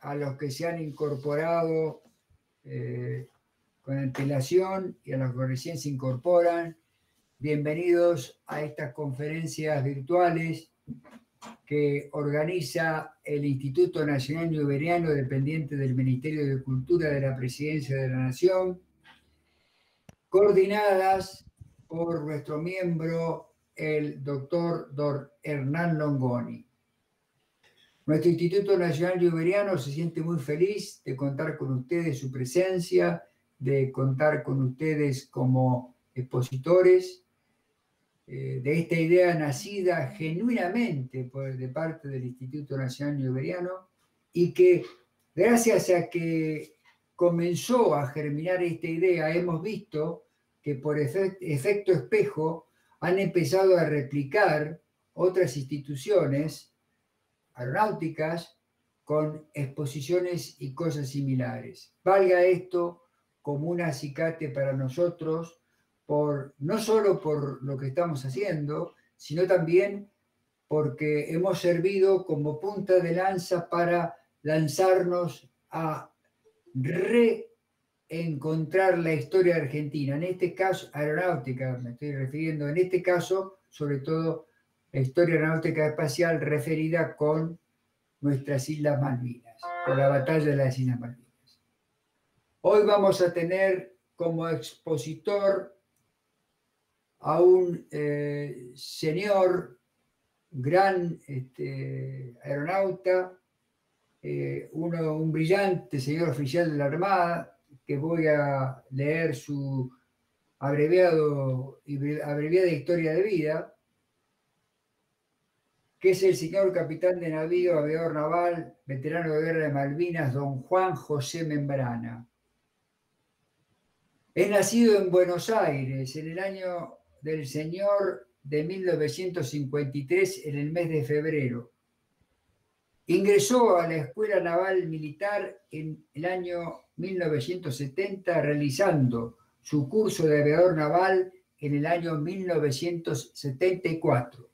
a los que se han incorporado eh, con antelación y a los que recién se incorporan. Bienvenidos a estas conferencias virtuales que organiza el Instituto Nacional Iberiano dependiente del Ministerio de Cultura de la Presidencia de la Nación, coordinadas por nuestro miembro, el doctor Hernán Longoni. Nuestro Instituto Nacional Iberiano se siente muy feliz de contar con ustedes su presencia, de contar con ustedes como expositores eh, de esta idea nacida genuinamente por, de parte del Instituto Nacional Iberiano y que gracias a que comenzó a germinar esta idea hemos visto que por efecto espejo han empezado a replicar otras instituciones aeronáuticas con exposiciones y cosas similares. Valga esto como un acicate para nosotros, por, no solo por lo que estamos haciendo, sino también porque hemos servido como punta de lanza para lanzarnos a reencontrar la historia argentina, en este caso aeronáutica, me estoy refiriendo, en este caso sobre todo la historia aeronáutica espacial referida con nuestras Islas Malvinas, con la batalla de las Islas Malvinas. Hoy vamos a tener como expositor a un eh, señor, gran este, aeronauta, eh, uno, un brillante señor oficial de la Armada, que voy a leer su abreviado, abreviada historia de vida, que es el señor capitán de navío, aviador naval, veterano de guerra de Malvinas, don Juan José Membrana. Es nacido en Buenos Aires en el año del señor de 1953, en el mes de febrero. Ingresó a la Escuela Naval Militar en el año 1970, realizando su curso de aviador naval en el año 1974.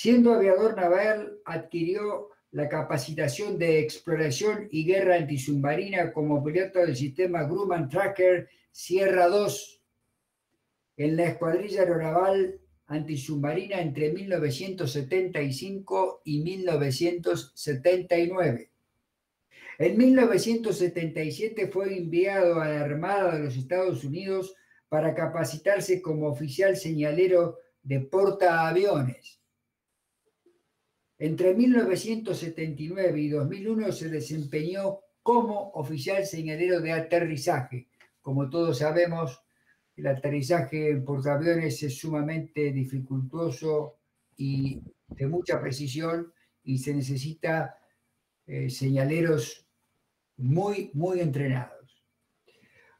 Siendo aviador naval, adquirió la capacitación de exploración y guerra antisubmarina como piloto del sistema Grumman Tracker Sierra 2 en la escuadrilla aeronaval antisubmarina entre 1975 y 1979. En 1977 fue enviado a la Armada de los Estados Unidos para capacitarse como oficial señalero de portaaviones. Entre 1979 y 2001 se desempeñó como oficial señalero de aterrizaje. Como todos sabemos, el aterrizaje en portaaviones es sumamente dificultoso y de mucha precisión y se necesita eh, señaleros muy, muy entrenados.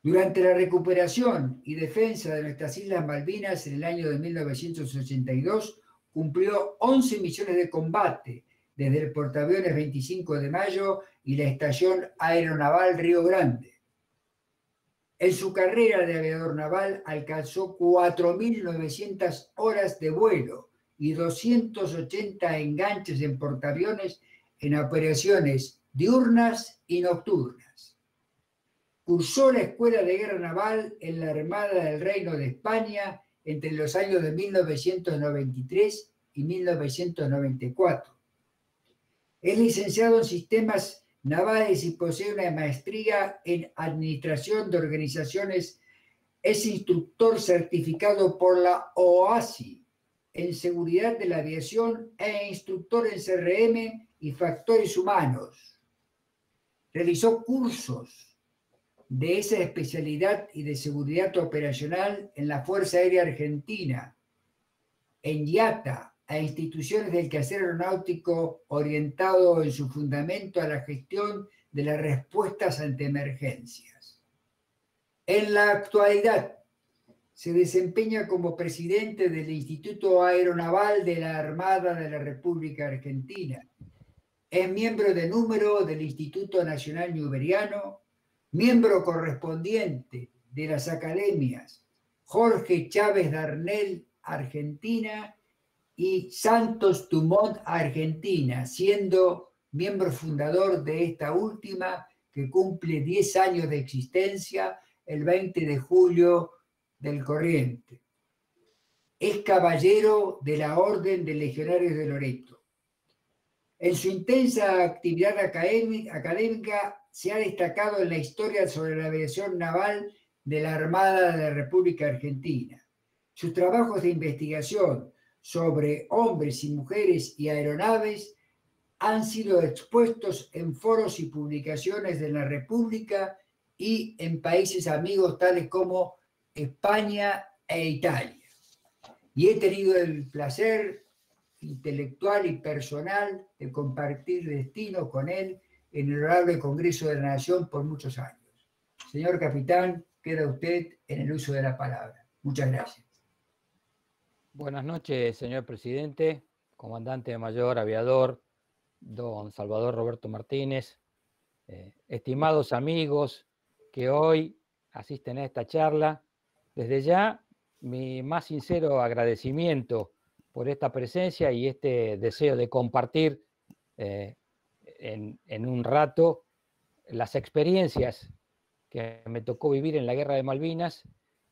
Durante la recuperación y defensa de nuestras Islas Malvinas en el año de 1982, cumplió 11 misiones de combate desde el portaaviones 25 de mayo y la estación aeronaval Río Grande. En su carrera de aviador naval alcanzó 4.900 horas de vuelo y 280 enganches en portaaviones en operaciones diurnas y nocturnas. Cursó la Escuela de Guerra Naval en la Armada del Reino de España entre los años de 1993 y 1994. Es licenciado en sistemas navales y posee una maestría en administración de organizaciones. Es instructor certificado por la OASI en seguridad de la aviación e instructor en CRM y factores humanos. Realizó cursos de esa especialidad y de seguridad operacional en la Fuerza Aérea Argentina, en IATA, a instituciones del quehacer aeronáutico orientado en su fundamento a la gestión de las respuestas ante emergencias. En la actualidad, se desempeña como presidente del Instituto Aeronaval de la Armada de la República Argentina. Es miembro de número del Instituto Nacional Newberiano miembro correspondiente de las academias Jorge Chávez Darnell, Argentina, y Santos Dumont, Argentina, siendo miembro fundador de esta última que cumple 10 años de existencia el 20 de julio del corriente. Es caballero de la Orden de Legionarios de Loreto. En su intensa actividad académica se ha destacado en la historia sobre la aviación naval de la Armada de la República Argentina. Sus trabajos de investigación sobre hombres y mujeres y aeronaves han sido expuestos en foros y publicaciones de la República y en países amigos tales como España e Italia. Y he tenido el placer intelectual y personal de compartir destino con él en el honorable Congreso de la Nación por muchos años. Señor capitán, queda usted en el uso de la palabra. Muchas gracias. Buenas noches, señor presidente, comandante mayor, aviador, don Salvador Roberto Martínez, eh, estimados amigos que hoy asisten a esta charla. Desde ya, mi más sincero agradecimiento por esta presencia y este deseo de compartir eh, en, un rato las experiencias que me tocó vivir en la Guerra de Malvinas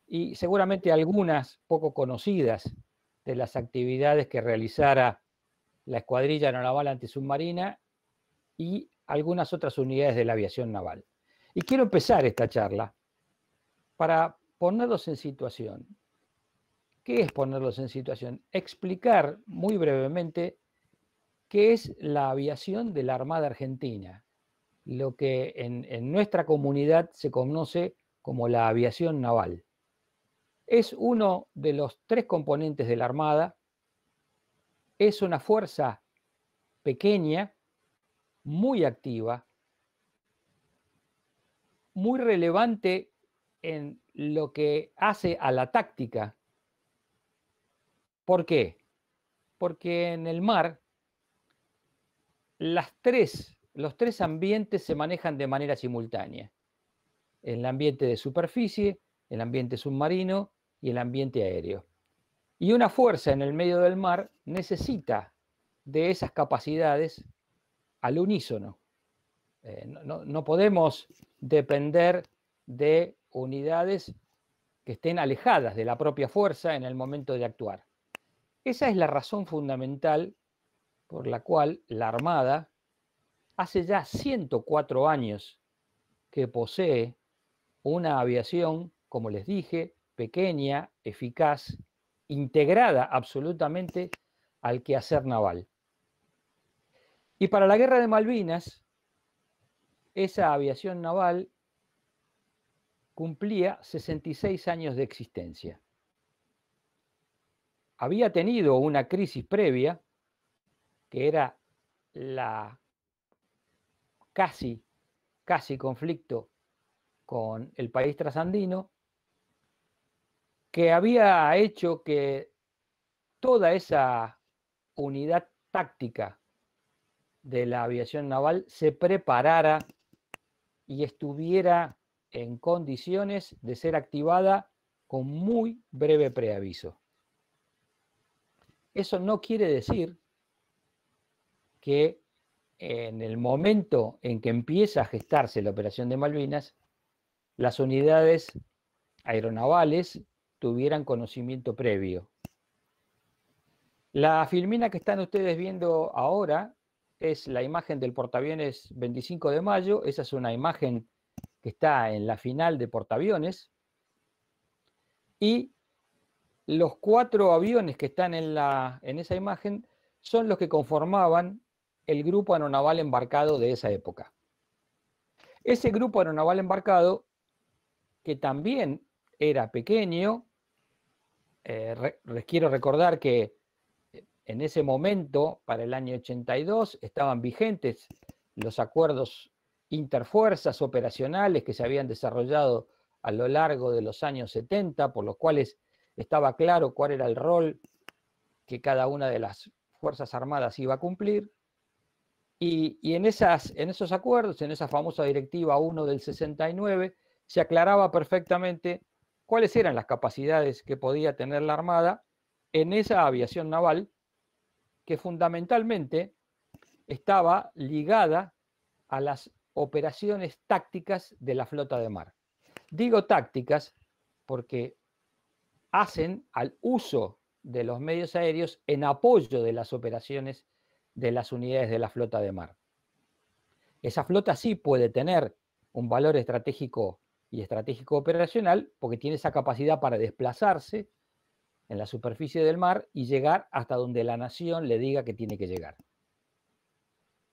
y seguramente algunas poco conocidas de las actividades que realizara la Escuadrilla Naval Antisubmarina y algunas otras unidades de la aviación naval. Y quiero empezar esta charla para ponerlos en situación. ¿Qué es ponerlos en situación? Explicar muy brevemente qué es la aviación de la Armada Argentina, lo que en, en, nuestra comunidad se conoce como la aviación naval. Es uno de los tres componentes de la Armada es una fuerza pequeña, muy activa, muy relevante en lo que hace a la táctica. ¿Por qué? Porque en el mar las tres, los tres ambientes se manejan de manera simultánea. El ambiente de superficie, el ambiente submarino y el ambiente aéreo. Y una fuerza en el medio del mar necesita de esas capacidades al unísono. Eh, no, podemos depender de unidades que estén alejadas de la propia fuerza en el momento de actuar. Esa es la razón fundamental por la cual la Armada hace ya 104 años que posee una aviación, como les dije, pequeña, eficaz integrada absolutamente al quehacer naval. Y para la guerra de Malvinas, esa aviación naval cumplía 66 años de existencia. Había tenido una crisis previa, que era la casi, casi conflicto con el país trasandino, que había hecho que toda esa unidad táctica de la aviación naval se preparara y estuviera en condiciones de ser activada con muy breve preaviso. Eso no quiere decir que en el momento en que empieza a gestarse la operación de Malvinas, las unidades aeronavales tuvieran conocimiento previo. La filmina que están ustedes viendo ahora es la imagen del portaaviones 25 de mayo. Esa es una imagen que está en la final de portaaviones. Y los cuatro aviones que están en, la, en esa imagen son los que conformaban el grupo aeronaval embarcado de esa época. Ese grupo aeronaval embarcado, que también era pequeño, eh, les quiero recordar que eh, en ese momento, para el año 82, estaban vigentes los acuerdos interfuerzas operacionales que se habían desarrollado a lo largo de los años 70, por los cuales estaba claro cuál era el rol que cada una de las Fuerzas Armadas iba a cumplir. Y, en, esas, en esos acuerdos, en esa famosa Directiva 1 del 69, se aclaraba perfectamente cuáles eran las capacidades que podía tener la Armada en esa aviación naval que fundamentalmente estaba ligada a las operaciones tácticas de la flota de mar. Digo tácticas porque hacen al uso de los medios aéreos en apoyo de las operaciones de las unidades de la flota de mar. Esa flota sí puede tener un valor estratégico y estratégico operacional porque tiene esa capacidad para desplazarse en la superficie del mar y llegar hasta donde la nación le diga que tiene que llegar.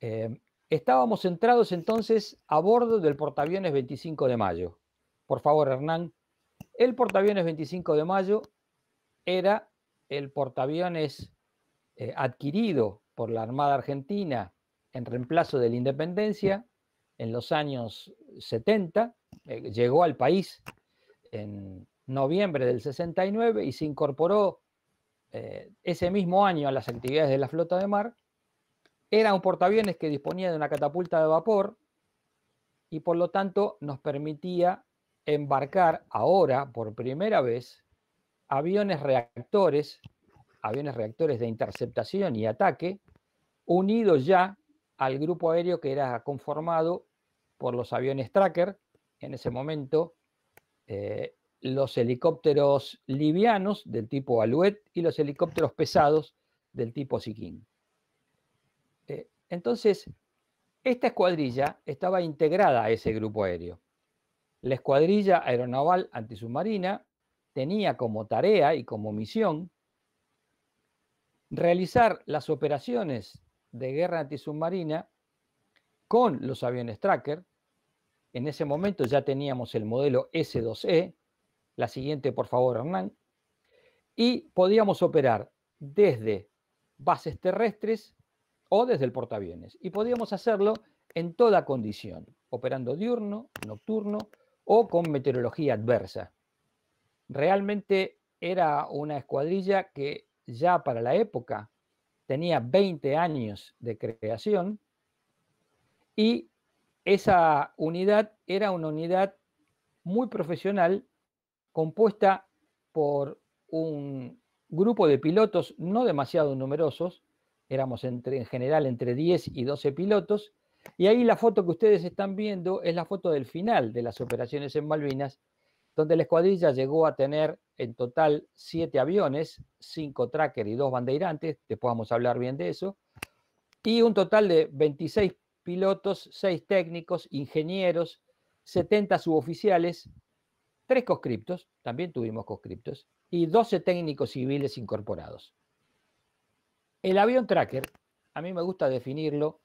Eh, estábamos centrados entonces a bordo del portaaviones 25 de mayo. Por favor, Hernán. El portaaviones 25 de mayo era el portaaviones eh, adquirido por la Armada Argentina en reemplazo de la independencia en los años 70. Eh, llegó al país en noviembre del 69 y se incorporó eh, ese mismo año a las actividades de la flota de mar. Era un portaaviones que disponía de una catapulta de vapor y por lo tanto nos permitía embarcar ahora por primera vez aviones reactores, aviones reactores de interceptación y ataque, unidos ya al grupo aéreo que era conformado por los aviones tracker, en ese momento eh, los helicópteros livianos del tipo Alouette y los helicópteros pesados del tipo Sikin. Eh, entonces, esta escuadrilla estaba integrada a ese grupo aéreo. La escuadrilla aeronaval antisubmarina tenía como tarea y como misión realizar las operaciones de guerra antisubmarina con los aviones tracker. En ese momento ya teníamos el modelo S2E, la siguiente por favor Hernán, y podíamos operar desde bases terrestres o desde el portaaviones. Y podíamos hacerlo en toda condición, operando diurno, nocturno o con meteorología adversa. Realmente era una escuadrilla que ya para la época tenía 20 años de creación y esa unidad era una unidad muy profesional compuesta por un grupo de pilotos no demasiado numerosos, éramos en general entre 10 y 12 pilotos, y ahí la foto que ustedes están viendo es la foto del final de las operaciones en Malvinas, donde la escuadrilla llegó a tener en total siete aviones, cinco tracker y dos bandeirantes, después vamos a hablar bien de eso, y un total de 26 pilotos, 6 técnicos, ingenieros, 70 suboficiales, tres conscriptos, también tuvimos conscriptos, y 12 técnicos civiles incorporados. El avión tracker, a mí me gusta definirlo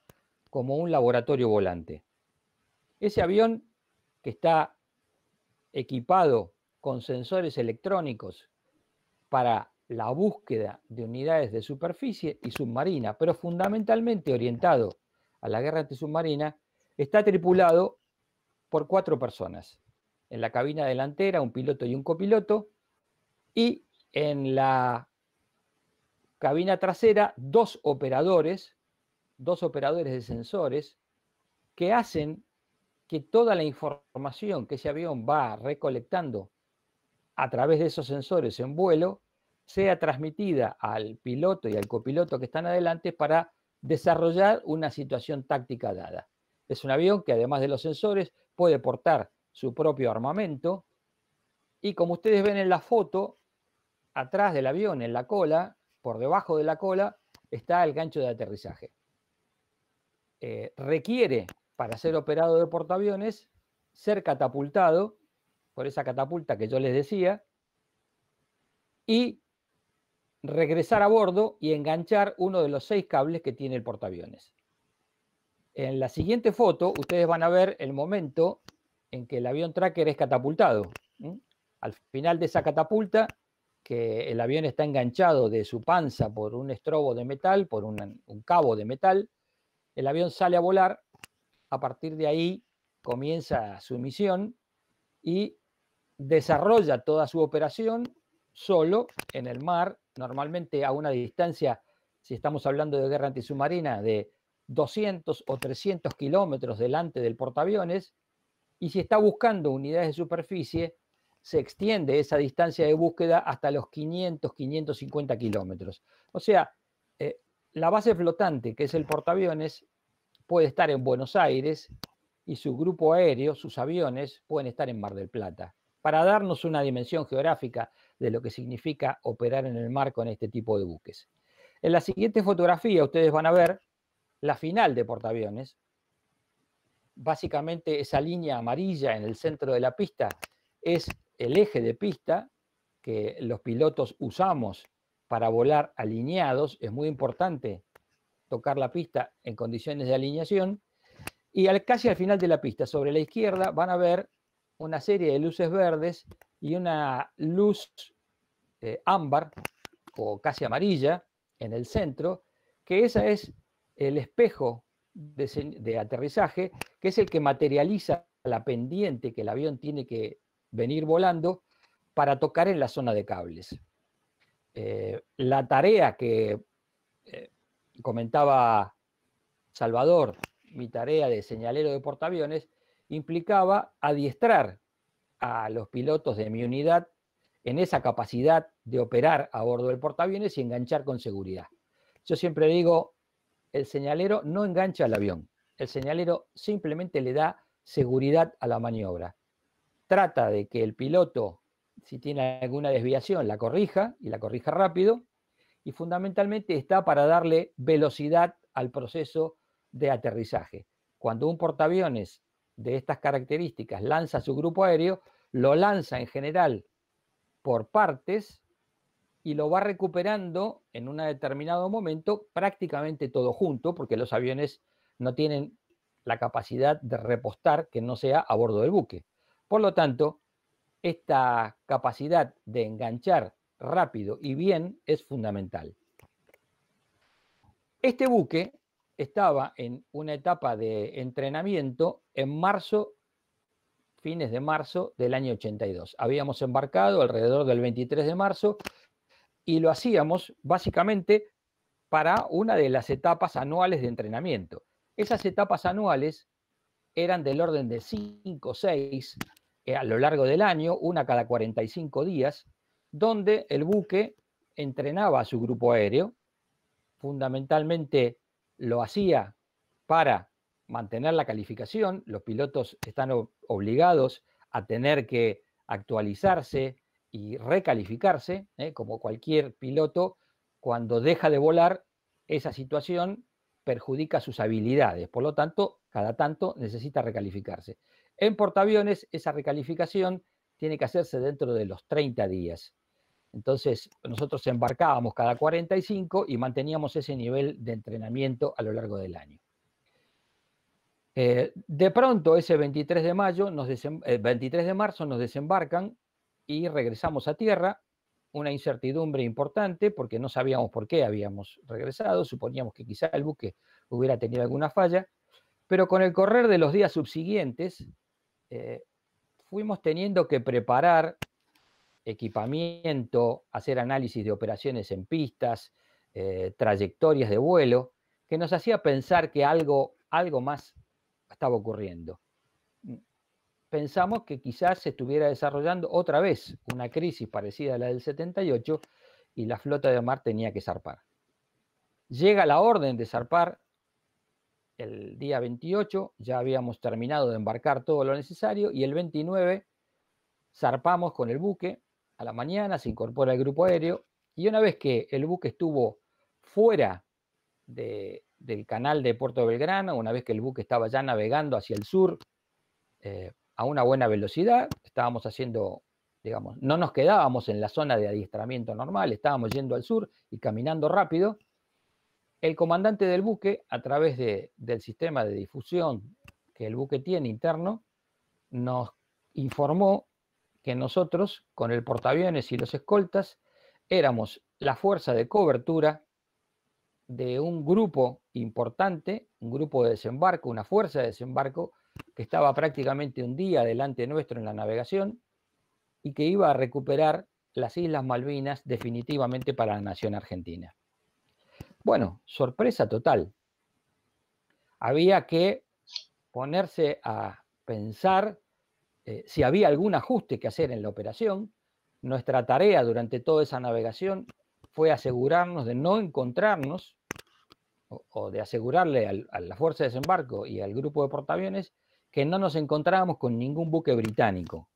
como un laboratorio volante. Ese avión que está equipado con sensores electrónicos para la búsqueda de unidades de superficie y submarina, pero fundamentalmente orientado a la guerra antisubmarina, está tripulado por cuatro personas. En la cabina delantera, un piloto y un copiloto, y en la cabina trasera, dos operadores, dos operadores de sensores, que hacen que toda la información que ese avión va recolectando a través de esos sensores en vuelo sea transmitida al piloto y al copiloto que están adelante para desarrollar una situación táctica dada. Es un avión que además de los sensores puede portar su propio armamento y como ustedes ven en la foto, atrás del avión, en la cola, por debajo de la cola, está el gancho de aterrizaje. Eh, requiere para ser operado de portaaviones, ser catapultado por esa catapulta que yo les decía, y regresar a bordo y enganchar uno de los seis cables que tiene el portaaviones. En la siguiente foto, ustedes van a ver el momento en que el avión tracker es catapultado. Al final de esa catapulta, que el avión está enganchado de su panza por un estrobo de metal, por un, un cabo de metal, el avión sale a volar a partir de ahí comienza su misión y desarrolla toda su operación solo en el mar, normalmente a una distancia, si estamos hablando de guerra antisubmarina, de 200 o 300 kilómetros delante del portaaviones, y si está buscando unidades de superficie, se extiende esa distancia de búsqueda hasta los 500, 550 kilómetros. O sea, eh, la base flotante, que es el portaaviones, puede estar en Buenos Aires y su grupo aéreo, sus aviones, pueden estar en Mar del Plata, para darnos una dimensión geográfica de lo que significa operar en el mar con este tipo de buques. En la siguiente fotografía ustedes van a ver la final de portaaviones. Básicamente esa línea amarilla en el centro de la pista es el eje de pista que los pilotos usamos para volar alineados. Es muy importante tocar la pista en condiciones de alineación. Y al, casi al final de la pista, sobre la izquierda, van a ver una serie de luces verdes y una luz eh, ámbar o casi amarilla en el centro, que esa es el espejo de, aterrizaje, que es el que materializa la pendiente que el avión tiene que venir volando para tocar en la zona de cables. Eh, la tarea que eh, comentaba Salvador, mi tarea de señalero de portaaviones, implicaba adiestrar a los pilotos de mi unidad en esa capacidad de operar a bordo del portaaviones y enganchar con seguridad. Yo siempre digo, el señalero no engancha al avión, el señalero simplemente le da seguridad a la maniobra. Trata de que el piloto, si tiene alguna desviación, la corrija y la corrija rápido, y fundamentalmente está para darle velocidad al proceso de aterrizaje. Cuando un portaaviones de estas características lanza su grupo aéreo, lo lanza en general por partes y lo va recuperando en un determinado momento prácticamente todo junto, porque los aviones no tienen la capacidad de repostar que no sea a bordo del buque. Por lo tanto, esta capacidad de enganchar rápido y bien es fundamental. Este buque estaba en una etapa de entrenamiento en marzo fines de marzo del año 82. Habíamos embarcado alrededor del 23 de marzo y lo hacíamos básicamente para una de las etapas anuales de entrenamiento. Esas etapas anuales eran del orden de 5 o 6 a lo largo del año, una cada 45 días, donde el buque entrenaba a su grupo aéreo, fundamentalmente lo hacía para mantener la calificación, los pilotos están obligados a tener que actualizarse y recalificarse, ¿eh? como cualquier piloto, cuando deja de volar, esa situación perjudica sus habilidades, por lo tanto, cada tanto necesita recalificarse. En portaaviones, esa recalificación tiene que hacerse dentro de los 30 días. Entonces, nosotros embarcábamos cada 45 y manteníamos ese nivel de entrenamiento a lo largo del año. Eh, de pronto, ese 23 de, mayo, nos 23 eh, de marzo nos desembarcan y regresamos a tierra. Una incertidumbre importante porque no sabíamos por qué habíamos regresado, suponíamos que quizá el buque hubiera tenido alguna falla, pero con el correr de los días subsiguientes eh, fuimos teniendo que preparar equipamiento, hacer análisis de operaciones en pistas, trayectorias de vuelo, que nos hacía pensar que algo, algo más estaba ocurriendo. Mm, pensamos que quizás se estuviera desarrollando otra vez una crisis parecida a la del 78 y la flota de mar tenía que zarpar. Llega la orden de zarpar el día 28, ya habíamos terminado de embarcar todo lo necesario y el 29 zarpamos con el buque, a la mañana se incorpora el grupo aéreo y una vez que el buque estuvo fuera de, del canal de Puerto Belgrano, una vez que el buque estaba ya navegando hacia el sur eh, a una buena velocidad, estábamos haciendo, digamos, no nos quedábamos en la zona de adiestramiento normal, estábamos yendo al sur y caminando rápido. El comandante del buque, a través del sistema de difusión que el buque tiene interno, nos informó que nosotros, con el portaaviones y los escoltas, éramos la fuerza de cobertura de un grupo importante, un grupo de desembarco, una fuerza de desembarco que estaba prácticamente un día delante nuestro en la navegación y que iba a recuperar las Islas Malvinas definitivamente para la nación argentina. Bueno, sorpresa total. Había que ponerse a pensar eh, si había algún ajuste que hacer en la operación. Nuestra tarea durante toda esa navegación fue asegurarnos de no encontrarnos o, de asegurarle a la fuerza de desembarco y al grupo de portaaviones que no nos encontrábamos con ningún buque británico.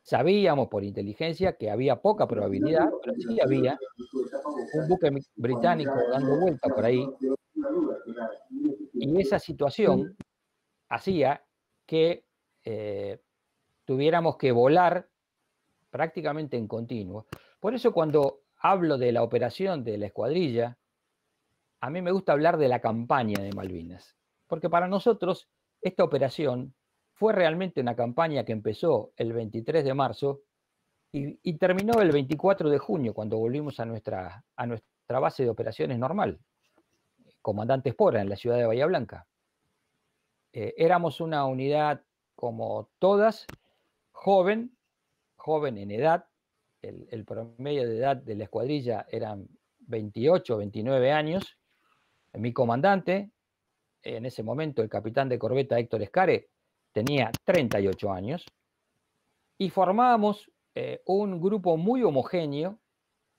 Sabíamos por inteligencia que había poca probabilidad, pero sí había un buque británico dando vuelta por ahí. Y esa situación hacía que eh, tuviéramos que volar prácticamente en continuo. Por eso cuando hablo de la operación de la escuadrilla, a mí me gusta hablar de la campaña de Malvinas, porque para nosotros esta operación fue realmente una campaña que empezó el 23 de marzo y, terminó el 24 de junio, cuando volvimos a nuestra, a nuestra base de operaciones normal, Comandante Espora, en la ciudad de Bahía Blanca. Eh, éramos una unidad como todas, joven, joven en edad, el, promedio de edad de la escuadrilla eran 28, 29 años. Mi comandante, en ese momento el capitán de corbeta Héctor Escare, tenía 38 años. Y formábamos eh, un grupo muy homogéneo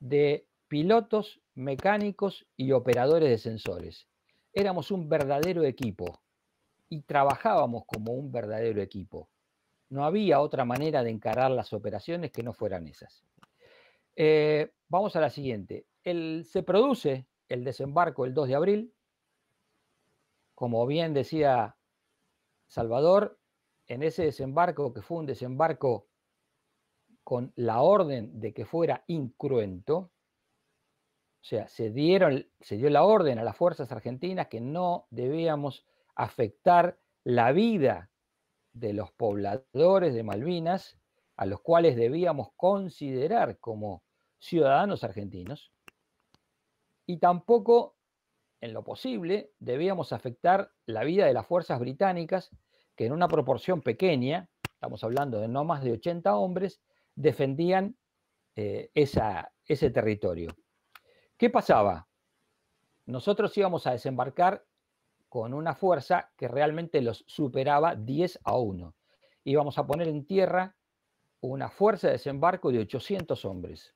de pilotos, mecánicos y operadores de sensores. Éramos un verdadero equipo y trabajábamos como un verdadero equipo. No había otra manera de encarar las operaciones que no fueran esas. Eh, vamos a la siguiente. se produce el desembarco el 2 de abril. Como bien decía Salvador, en ese desembarco, que fue un desembarco con la orden de que fuera incruento, o sea, se, dieron, se dio la orden a las fuerzas argentinas que no debíamos afectar la vida de los pobladores de Malvinas, a los cuales debíamos considerar como ciudadanos argentinos, y tampoco, en lo posible, debíamos afectar la vida de las fuerzas británicas, que en una proporción pequeña, estamos hablando de no más de 80 hombres, defendían eh, esa, ese territorio. ¿Qué pasaba? Nosotros íbamos a desembarcar con una fuerza que realmente los superaba 10 a 1. Íbamos a poner en tierra una fuerza de desembarco de 800 hombres,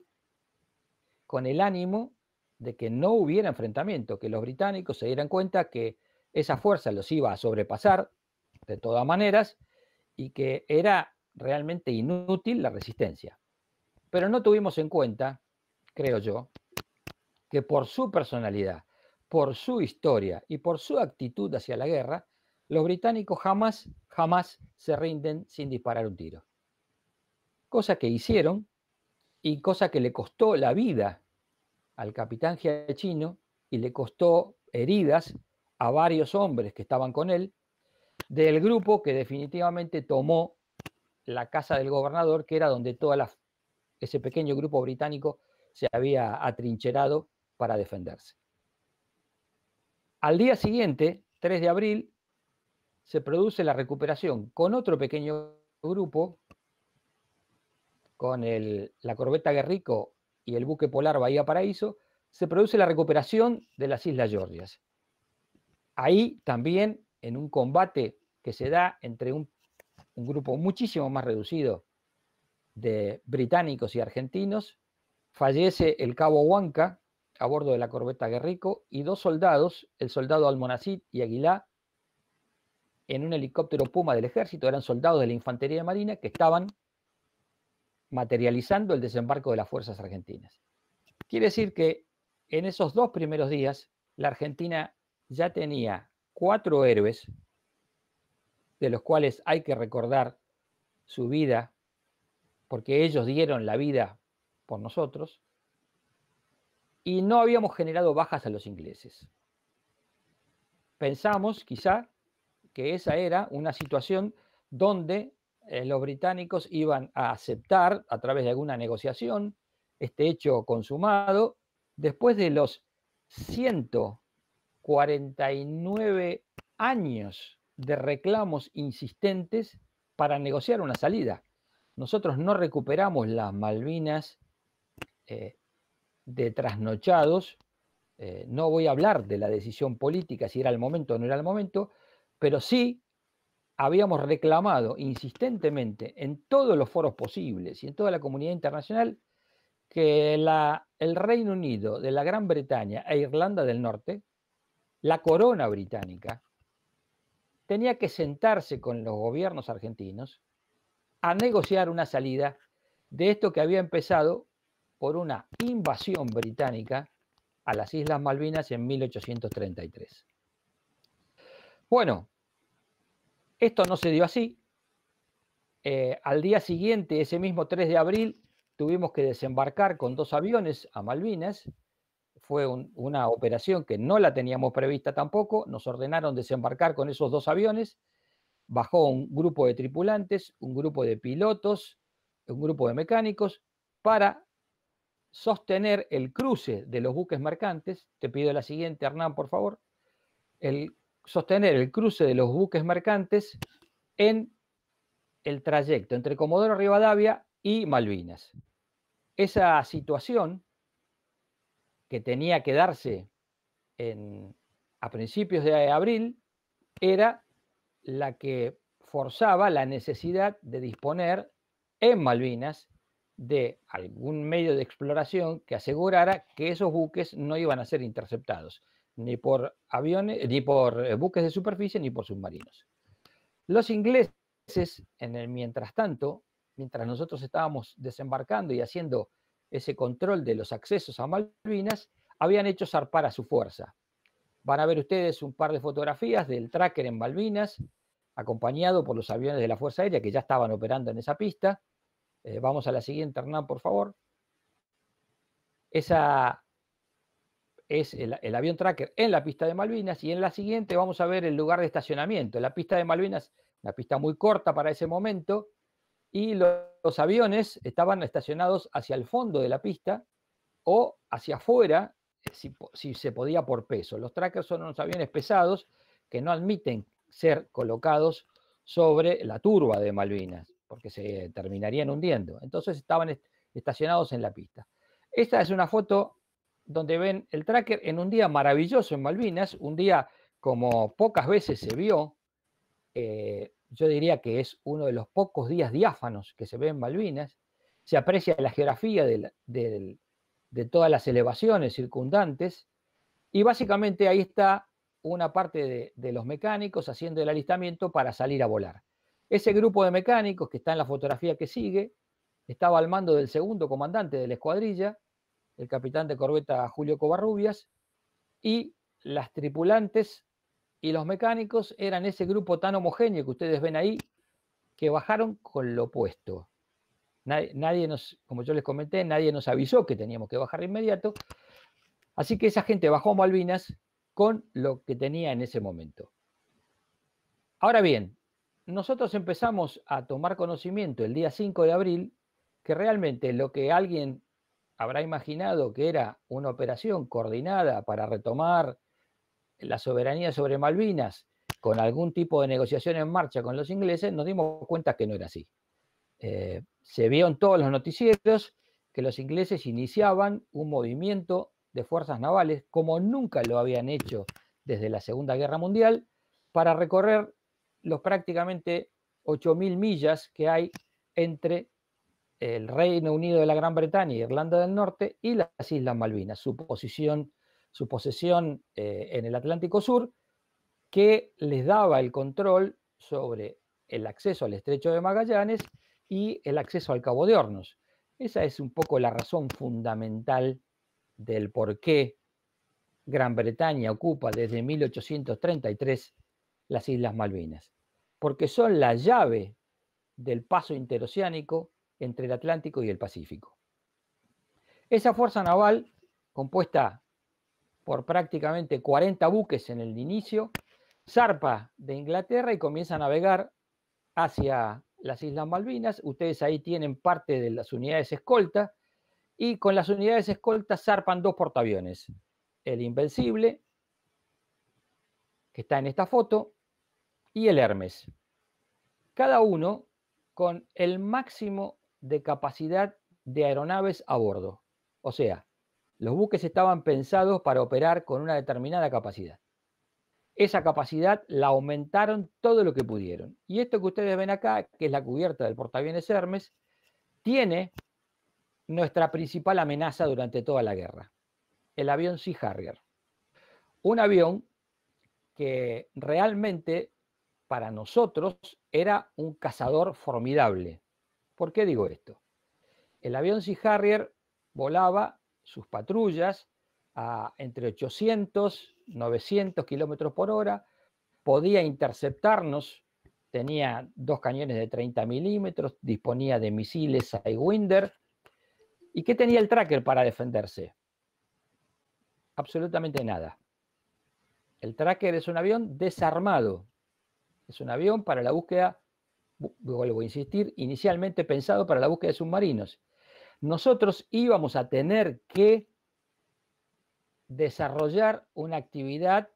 con el ánimo de que no hubiera enfrentamiento, que los británicos se dieran cuenta que esa fuerza los iba a sobrepasar de todas maneras y que era realmente inútil la resistencia. Pero no tuvimos en cuenta, creo yo, que por su personalidad, por su historia y por su actitud hacia la guerra, los británicos jamás, jamás se rinden sin disparar un tiro. Cosa que hicieron y cosa que le costó la vida al capitán Giachino y le costó heridas a varios hombres que estaban con él, del grupo que definitivamente tomó la casa del gobernador, que era donde todo ese pequeño grupo británico se había atrincherado para defenderse. Al día siguiente, 3 de abril, se produce la recuperación con otro pequeño grupo, con la corbeta Guerrico y el buque polar Bahía Paraíso, se produce la recuperación de las Islas Georgias. Ahí también, en un combate que se da entre un, un grupo muchísimo más reducido de británicos y argentinos, fallece el cabo Huanca, a bordo de la corbeta Guerrico y dos soldados, el soldado Almonacid y Aguilá, en un helicóptero Puma del ejército, eran soldados de la Infantería de Marina que estaban materializando el desembarco de las fuerzas argentinas. Quiere decir que en esos dos primeros días la Argentina ya tenía cuatro héroes, de los cuales hay que recordar su vida, porque ellos dieron la vida por nosotros, y no habíamos generado bajas a los ingleses. Pensamos quizá que esa era una situación donde eh, los británicos iban a aceptar a través de alguna negociación este hecho consumado después de los 149 años de reclamos insistentes para negociar una salida. Nosotros no recuperamos las Malvinas eh, de trasnochados. Eh, no voy a hablar de la decisión política, si era el momento o no era el momento, pero sí habíamos reclamado insistentemente en todos los foros posibles y en toda la comunidad internacional que el Reino Unido de la Gran Bretaña e Irlanda del Norte la corona británica tenía que sentarse con los gobiernos argentinos a negociar una salida de esto que había empezado por una invasión británica a las Islas Malvinas en 1833. Bueno, esto no se dio así. Eh, al día siguiente, ese mismo 3 de abril, tuvimos que desembarcar con dos aviones a Malvinas. Fue una operación que no la teníamos prevista tampoco. Nos ordenaron desembarcar con esos dos aviones. Bajó un grupo de tripulantes, un grupo de pilotos, un grupo de mecánicos para sostener el cruce de los buques mercantes. Te pido la siguiente, Hernán, por favor. El, sostener el cruce de los buques mercantes en el trayecto entre Comodoro Rivadavia y Malvinas. Esa situación que tenía que darse a principios de abril era la que forzaba la necesidad de disponer en Malvinas de algún medio de exploración que asegurara que esos buques no iban a ser interceptados, ni por aviones, ni por eh, buques de superficie, ni por submarinos. Los ingleses, en el mientras tanto, mientras nosotros estábamos desembarcando y haciendo ese control de los accesos a Malvinas, habían hecho zarpar a su fuerza. Van a ver ustedes un par de fotografías del tracker en Malvinas, acompañado por los aviones de la Fuerza Aérea que ya estaban operando en esa pista, eh, vamos a la siguiente, Hernán, por favor. Esa es el, avión tracker en la pista de Malvinas y en la siguiente vamos a ver el lugar de estacionamiento. La pista de Malvinas, una pista muy corta para ese momento, y los, aviones estaban estacionados hacia el fondo de la pista o hacia afuera, eh, si, si se podía por peso. Los trackers son unos aviones pesados que no admiten ser colocados sobre la turba de Malvinas porque se terminarían hundiendo. Entonces estaban estacionados en la pista. Esta es una foto donde ven el tracker en un día maravilloso en Malvinas, un día como pocas veces se vio. Eh, yo diría que es uno de los pocos días diáfanos que se ve en Malvinas. Se aprecia la geografía de, todas las elevaciones circundantes y básicamente ahí está una parte de los mecánicos haciendo el alistamiento para salir a volar. Ese grupo de mecánicos que está en la fotografía que sigue estaba al mando del segundo comandante de la escuadrilla, el capitán de corbeta Julio Covarrubias, y las tripulantes y los mecánicos eran ese grupo tan homogéneo que ustedes ven ahí, que bajaron con lo opuesto. Nadie, nos, como yo les comenté, nadie nos avisó que teníamos que bajar inmediato. Así que esa gente bajó a Malvinas con lo que tenía en ese momento. Ahora bien, nosotros empezamos a tomar conocimiento el día 5 de abril que realmente lo que alguien habrá imaginado que era una operación coordinada para retomar la soberanía sobre Malvinas con algún tipo de negociación en marcha con los ingleses, nos dimos cuenta que no era así. Eh, se vio en todos los noticieros que los ingleses iniciaban un movimiento de fuerzas navales como nunca lo habían hecho desde la Segunda Guerra Mundial para recorrer los prácticamente 8.000 millas que hay entre el Reino Unido de la Gran Bretaña y Irlanda del Norte y las Islas Malvinas, su, posición, su posesión eh, en el Atlántico Sur, que les daba el control sobre el acceso al estrecho de Magallanes y el acceso al Cabo de Hornos. Esa es un poco la razón fundamental del por qué Gran Bretaña ocupa desde 1833 las Islas Malvinas porque son la llave del paso interoceánico entre el Atlántico y el Pacífico. Esa fuerza naval, compuesta por prácticamente 40 buques en el inicio, zarpa de Inglaterra y comienza a navegar hacia las Islas Malvinas. Ustedes ahí tienen parte de las unidades escolta y con las unidades escolta zarpan dos portaaviones. El Invencible, que está en esta foto, y el Hermes. Cada uno con el máximo de capacidad de aeronaves a bordo. O sea, los buques estaban pensados para operar con una determinada capacidad. Esa capacidad la aumentaron todo lo que pudieron. Y esto que ustedes ven acá, que es la cubierta del portaaviones Hermes, tiene nuestra principal amenaza durante toda la guerra, el avión Sea Harrier. Un avión que realmente para nosotros era un cazador formidable. ¿Por qué digo esto? El avión Sea Harrier volaba sus patrullas a entre 800, 900 kilómetros por hora, podía interceptarnos, tenía dos cañones de 30 milímetros, disponía de misiles Sidewinder. ¿Y qué tenía el tracker para defenderse? Absolutamente nada. El tracker es un avión desarmado. Es un avión para la búsqueda, vuelvo a insistir, inicialmente pensado para la búsqueda de submarinos. Nosotros íbamos a tener que desarrollar una actividad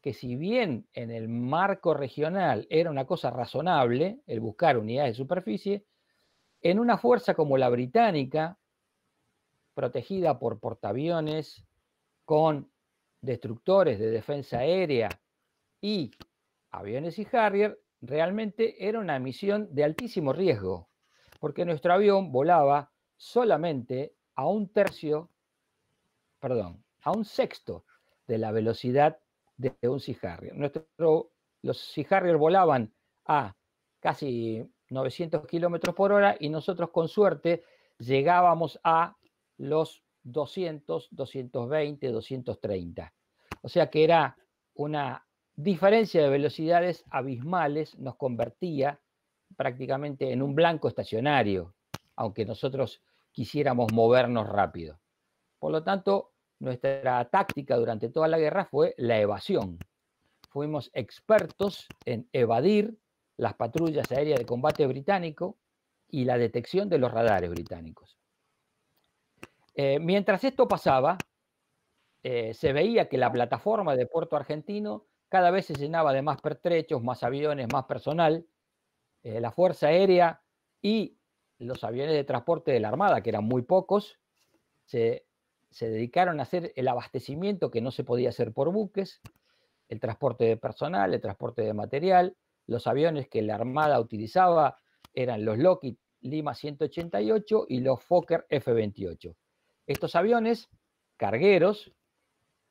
que si bien en el marco regional era una cosa razonable, el buscar unidades de superficie, en una fuerza como la británica, protegida por portaaviones, con destructores de defensa aérea y aviones y Harrier, realmente era una misión de altísimo riesgo, porque nuestro avión volaba solamente a un tercio, perdón, a un sexto de la velocidad de un Sea Harrier. Nuestro, los Sea Harrier volaban a casi 900 kilómetros por hora y nosotros con suerte llegábamos a los 200, 220, 230. O sea que era una diferencia de velocidades abismales, nos convertía prácticamente en un blanco estacionario, aunque nosotros quisiéramos movernos rápido. Por lo tanto, nuestra táctica durante toda la guerra fue la evasión. Fuimos expertos en evadir las patrullas aéreas de combate británico y la detección de los radares británicos. Eh, mientras esto pasaba, eh, se veía que la plataforma de Puerto Argentino cada vez se llenaba de más pertrechos, más aviones, más personal. Eh, la Fuerza Aérea y los aviones de transporte de la Armada, que eran muy pocos, se, se dedicaron a hacer el abastecimiento que no se podía hacer por buques, el transporte de personal, el transporte de material. Los aviones que la Armada utilizaba eran los Lockheed Lima 188 y los Fokker F-28. Estos aviones cargueros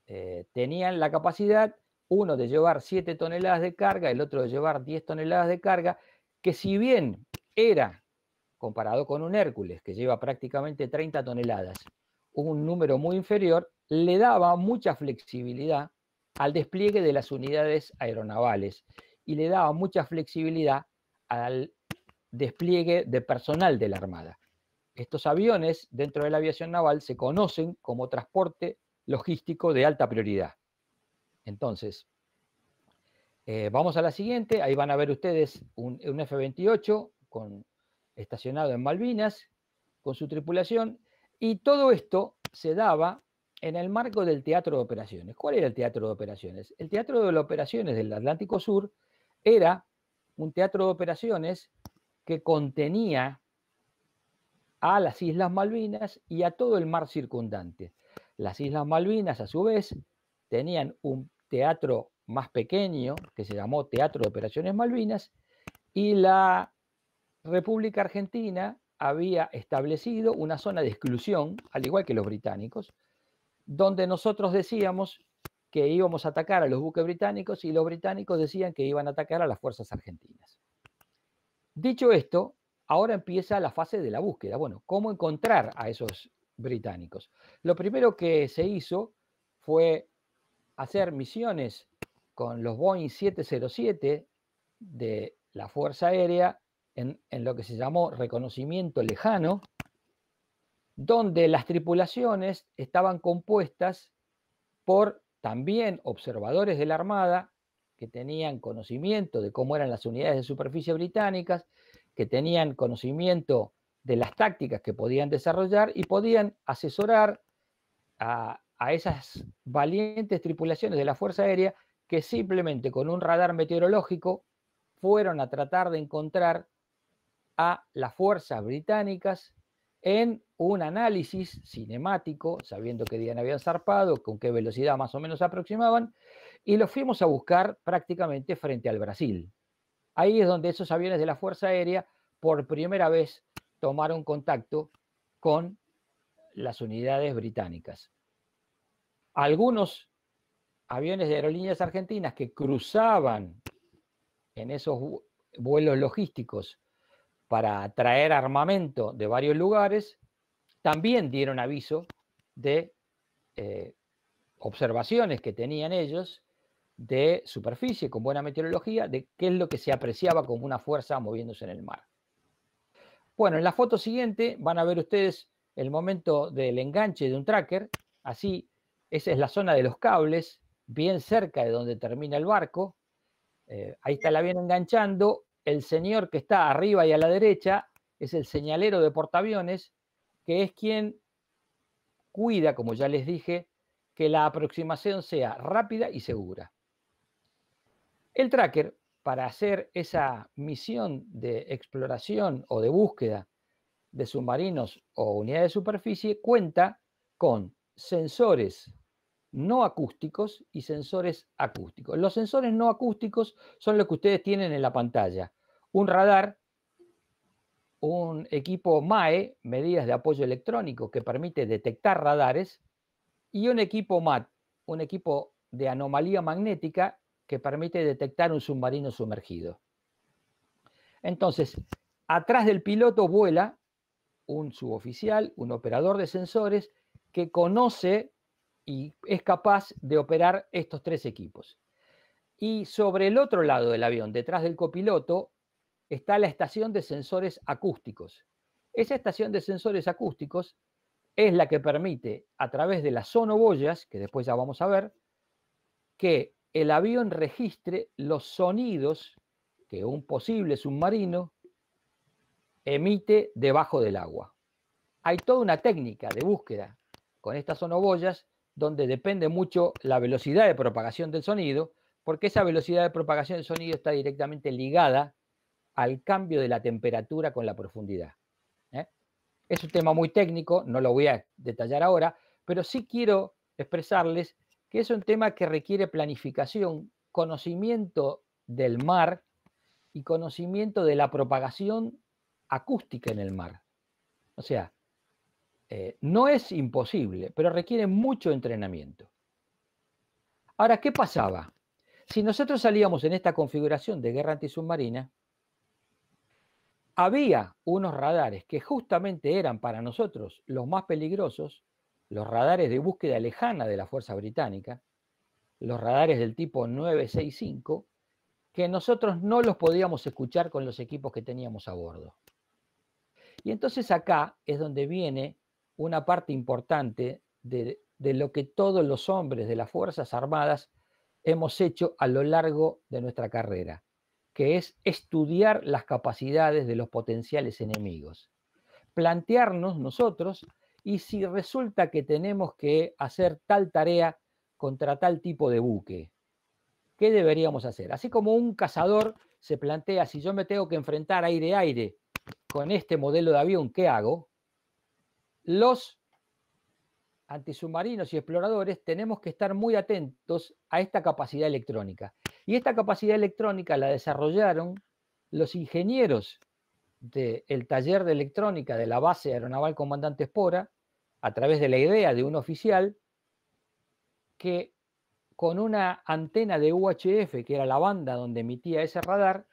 eh, tenían la capacidad, uno de llevar 7 toneladas de carga, el otro de llevar 10 toneladas de carga, que si bien era, comparado con un Hércules, que lleva prácticamente 30 toneladas, un número muy inferior, le daba mucha flexibilidad al despliegue de las unidades aeronavales y le daba mucha flexibilidad al despliegue de personal de la Armada. Estos aviones dentro de la aviación naval se conocen como transporte logístico de alta prioridad. Entonces, eh, vamos a la siguiente. Ahí van a ver ustedes un, F-28 con, estacionado en Malvinas con su tripulación. Y todo esto se daba en el marco del teatro de operaciones. ¿Cuál era el teatro de operaciones? El teatro de operaciones del Atlántico Sur era un teatro de operaciones que contenía a las Islas Malvinas y a todo el mar circundante. Las Islas Malvinas, a su vez, tenían un teatro más pequeño que se llamó Teatro de Operaciones Malvinas y la República Argentina había establecido una zona de exclusión, al igual que los británicos, donde nosotros decíamos que íbamos a atacar a los buques británicos y los británicos decían que iban a atacar a las fuerzas argentinas. Dicho esto, ahora empieza la fase de la búsqueda. Bueno, ¿cómo encontrar a esos británicos? Lo primero que se hizo fue hacer misiones con los Boeing 707 de la Fuerza Aérea en, lo que se llamó reconocimiento lejano, donde las tripulaciones estaban compuestas por también observadores de la Armada que tenían conocimiento de cómo eran las unidades de superficie británicas, que tenían conocimiento de las tácticas que podían desarrollar y podían asesorar a, esas valientes tripulaciones de la Fuerza Aérea que simplemente con un radar meteorológico fueron a tratar de encontrar a las fuerzas británicas en un análisis cinemático, sabiendo qué día habían zarpado, con qué velocidad más o menos aproximaban, y los fuimos a buscar prácticamente frente al Brasil. Ahí es donde esos aviones de la Fuerza Aérea por primera vez tomaron contacto con las unidades británicas. Algunos aviones de aerolíneas argentinas que cruzaban en esos vuelos logísticos para traer armamento de varios lugares, también dieron aviso de eh, observaciones que tenían ellos de superficie con buena meteorología, de qué es lo que se apreciaba como una fuerza moviéndose en el mar. Bueno, en la foto siguiente van a ver ustedes el momento del enganche de un tracker, así, esa es la zona de los cables, bien cerca de donde termina el barco, eh, ahí está el avión enganchando, el señor que está arriba y a la derecha es el señalero de portaaviones, que es quien cuida, como ya les dije, que la aproximación sea rápida y segura. El tracker, para hacer esa misión de exploración o de búsqueda de submarinos o unidades de superficie, cuenta con sensores no acústicos y sensores acústicos. Los sensores no acústicos son los que ustedes tienen en la pantalla. Un radar, un equipo MAE, medidas de apoyo electrónico que permite detectar radares, y un equipo MAT, un equipo de anomalía magnética que permite detectar un submarino sumergido. Entonces, atrás del piloto vuela un suboficial, un operador de sensores que conoce y es capaz de operar estos tres equipos. Y sobre el otro lado del avión, detrás del copiloto, está la estación de sensores acústicos. Esa estación de sensores acústicos es la que permite, a través de las sonoboyas, que después ya vamos a ver, que el avión registre los sonidos que un posible submarino emite debajo del agua. Hay toda una técnica de búsqueda con estas sonoboyas donde depende mucho la velocidad de propagación del sonido, porque esa velocidad de propagación del sonido está directamente ligada al cambio de la temperatura con la profundidad. ¿eh? Es un tema muy técnico, no lo voy a detallar ahora, pero sí quiero expresarles que es un tema que requiere planificación, conocimiento del mar y conocimiento de la propagación acústica en el mar. O sea, eh, no es imposible, pero requiere mucho entrenamiento. Ahora, ¿qué pasaba? Si nosotros salíamos en esta configuración de guerra antisubmarina, había unos radares que justamente eran para nosotros los más peligrosos, los radares de búsqueda lejana de la Fuerza Británica, los radares del tipo 965, que nosotros no los podíamos escuchar con los equipos que teníamos a bordo. Y entonces acá es donde viene una parte importante de, lo que todos los hombres de las Fuerzas Armadas hemos hecho a lo largo de nuestra carrera, que es estudiar las capacidades de los potenciales enemigos, plantearnos nosotros y si resulta que tenemos que hacer tal tarea contra tal tipo de buque, ¿qué deberíamos hacer? Así como un cazador se plantea, si yo me tengo que enfrentar aire-aire con este modelo de avión, ¿qué hago? Los antisubmarinos y exploradores tenemos que estar muy atentos a esta capacidad electrónica. Y esta capacidad electrónica la desarrollaron los ingenieros del taller de electrónica de la base aeronaval Comandante Espora, a través de la idea de un oficial que con una antena de UHF, que era la banda donde emitía ese radar,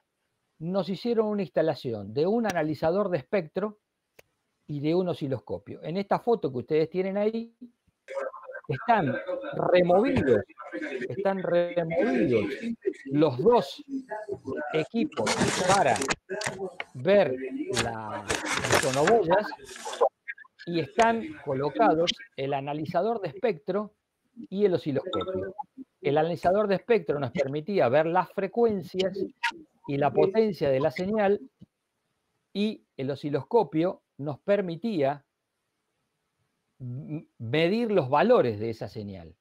nos hicieron una instalación de un analizador de espectro y de un osciloscopio. En esta foto que ustedes tienen ahí, están removidos, están removidos los dos equipos para ver las sonoboyas y están colocados el analizador de espectro y el osciloscopio. El analizador de espectro nos permitía ver las frecuencias y la potencia de la señal y el osciloscopio nos permitía medir los valores de esa señal.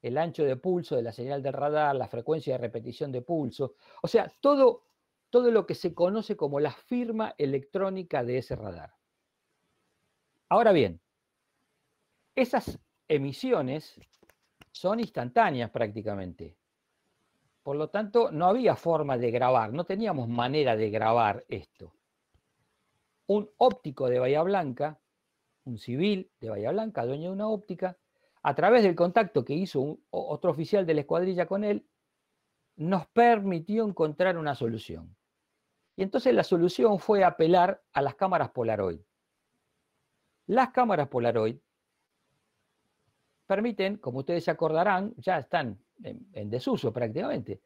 El ancho de pulso de la señal del radar, la frecuencia de repetición de pulso, o sea, todo, todo lo que se conoce como la firma electrónica de ese radar. Ahora bien, esas emisiones son instantáneas prácticamente. Por lo tanto, no había forma de grabar, no teníamos manera de grabar esto un óptico de Bahía Blanca, un civil de Bahía Blanca, dueño de una óptica, a través del contacto que hizo otro oficial de la escuadrilla con él, nos permitió encontrar una solución. Y entonces la solución fue apelar a las cámaras Polaroid. Las cámaras Polaroid permiten, como ustedes se acordarán, ya están en, desuso prácticamente,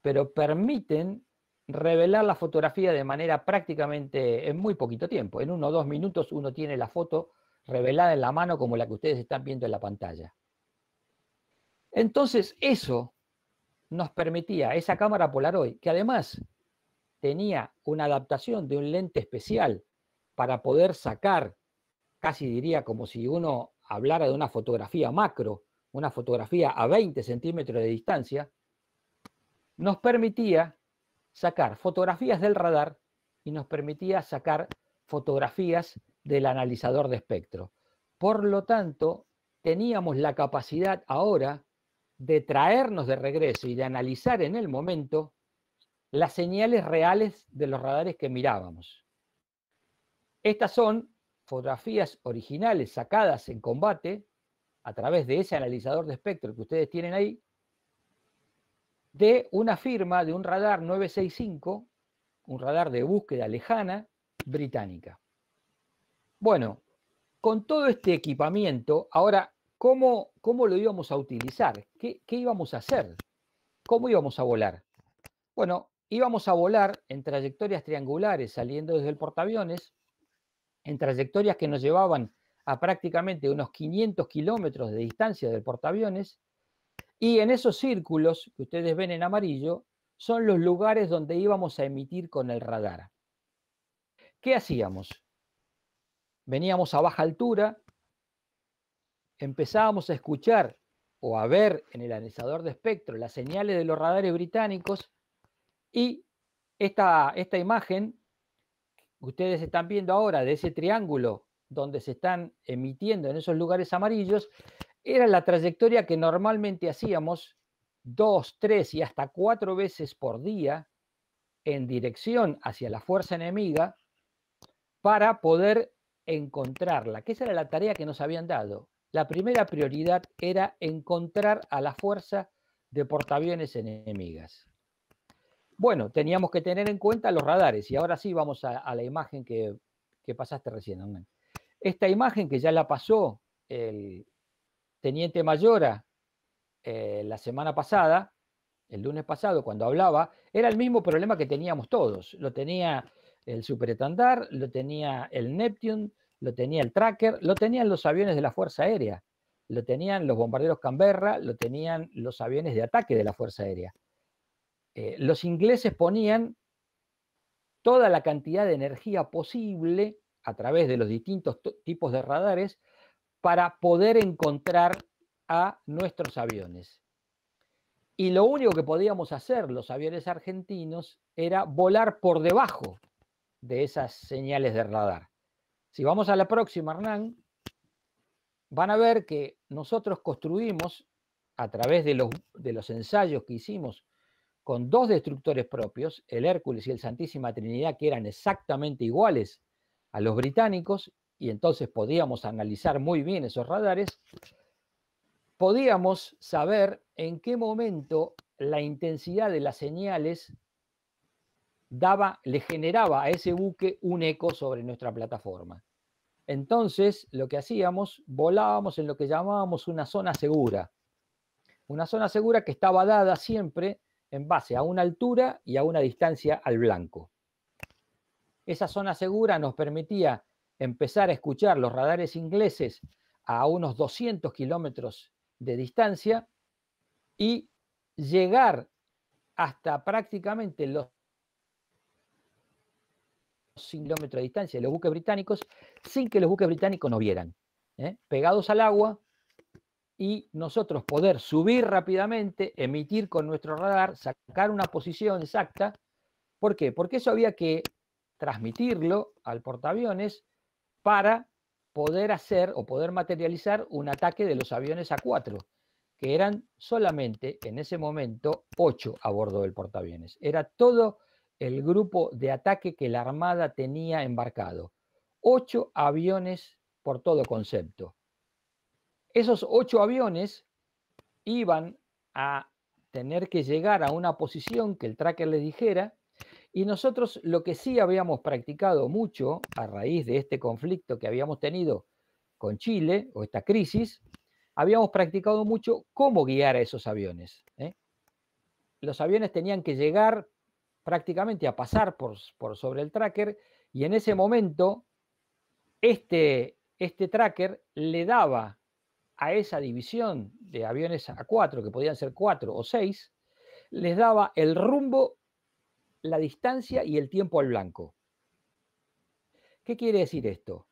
pero permiten revelar la fotografía de manera prácticamente en muy poquito tiempo. En uno o dos minutos uno tiene la foto revelada en la mano como la que ustedes están viendo en la pantalla. Entonces eso nos permitía, esa cámara Polaroid, que además tenía una adaptación de un lente especial para poder sacar, casi diría como si uno hablara de una fotografía macro, una fotografía a 20 centímetros de distancia, nos permitía sacar fotografías del radar y nos permitía sacar fotografías del analizador de espectro. Por lo tanto, teníamos la capacidad ahora de traernos de regreso y de analizar en el momento las señales reales de los radares que mirábamos. Estas son fotografías originales sacadas en combate a través de ese analizador de espectro que ustedes tienen ahí, de una firma de un radar 965, un radar de búsqueda lejana británica. Bueno, con todo este equipamiento, ahora, ¿cómo, cómo lo íbamos a utilizar? ¿Qué, ¿Qué íbamos a hacer? ¿Cómo íbamos a volar? Bueno, íbamos a volar en trayectorias triangulares saliendo desde el portaaviones, en trayectorias que nos llevaban a prácticamente unos 500 kilómetros de distancia del portaaviones, y en esos círculos que ustedes ven en amarillo son los lugares donde íbamos a emitir con el radar. ¿Qué hacíamos? Veníamos a baja altura, empezábamos a escuchar o a ver en el analizador de espectro las señales de los radares británicos y esta, esta imagen que ustedes están viendo ahora de ese triángulo donde se están emitiendo en esos lugares amarillos, era la trayectoria que normalmente hacíamos dos, tres y hasta cuatro veces por día en dirección hacia la fuerza enemiga para poder encontrarla, que esa era la tarea que nos habían dado. La primera prioridad era encontrar a la fuerza de portaaviones enemigas. Bueno, teníamos que tener en cuenta los radares y ahora sí vamos a, la imagen que, pasaste recién. Esta imagen que ya la pasó el teniente Mayora eh, la semana pasada, el lunes pasado, cuando hablaba, era el mismo problema que teníamos todos. Lo tenía el superetandar, lo tenía el Neptune, lo tenía el Tracker, lo tenían los aviones de la Fuerza Aérea, lo tenían los bombarderos Canberra, lo tenían los aviones de ataque de la Fuerza Aérea. Eh, los ingleses ponían toda la cantidad de energía posible a través de los distintos tipos de radares para poder encontrar a nuestros aviones. Y lo único que podíamos hacer los aviones argentinos era volar por debajo de esas señales de radar. Si vamos a la próxima, Hernán, van a ver que nosotros construimos, a través de los, ensayos que hicimos con dos destructores propios, el Hércules y el Santísima Trinidad, que eran exactamente iguales a los británicos, y entonces podíamos analizar muy bien esos radares, podíamos saber en qué momento la intensidad de las señales daba, le generaba a ese buque un eco sobre nuestra plataforma. Entonces, lo que hacíamos, volábamos en lo que llamábamos una zona segura. Una zona segura que estaba dada siempre en base a una altura y a una distancia al blanco. Esa zona segura nos permitía empezar a escuchar los radares ingleses a unos 200 kilómetros de distancia y llegar hasta prácticamente los kilómetros de distancia de los buques británicos sin que los buques británicos nos vieran. ¿eh? Pegados al agua, y nosotros poder subir rápidamente, emitir con nuestro radar, sacar una posición exacta. ¿Por qué? Porque eso había que transmitirlo al portaaviones para poder hacer o poder materializar un ataque de los aviones A4, que eran solamente en ese momento ocho a bordo del portaaviones. Era todo el grupo de ataque que la Armada tenía embarcado. Ocho aviones por todo concepto Esos ocho aviones iban a tener que llegar a una posición que el tracker les dijera, y nosotros lo que sí habíamos practicado mucho a raíz de este conflicto que habíamos tenido con Chile, o esta crisis, habíamos practicado mucho cómo guiar a esos aviones. ¿eh? Los aviones tenían que llegar prácticamente a pasar por, por, sobre el tracker y en ese momento este, este tracker le daba a esa división de aviones a cuatro, que podían ser cuatro o seis, les daba el rumbo, la distancia y el tiempo al blanco. ¿Qué quiere decir esto?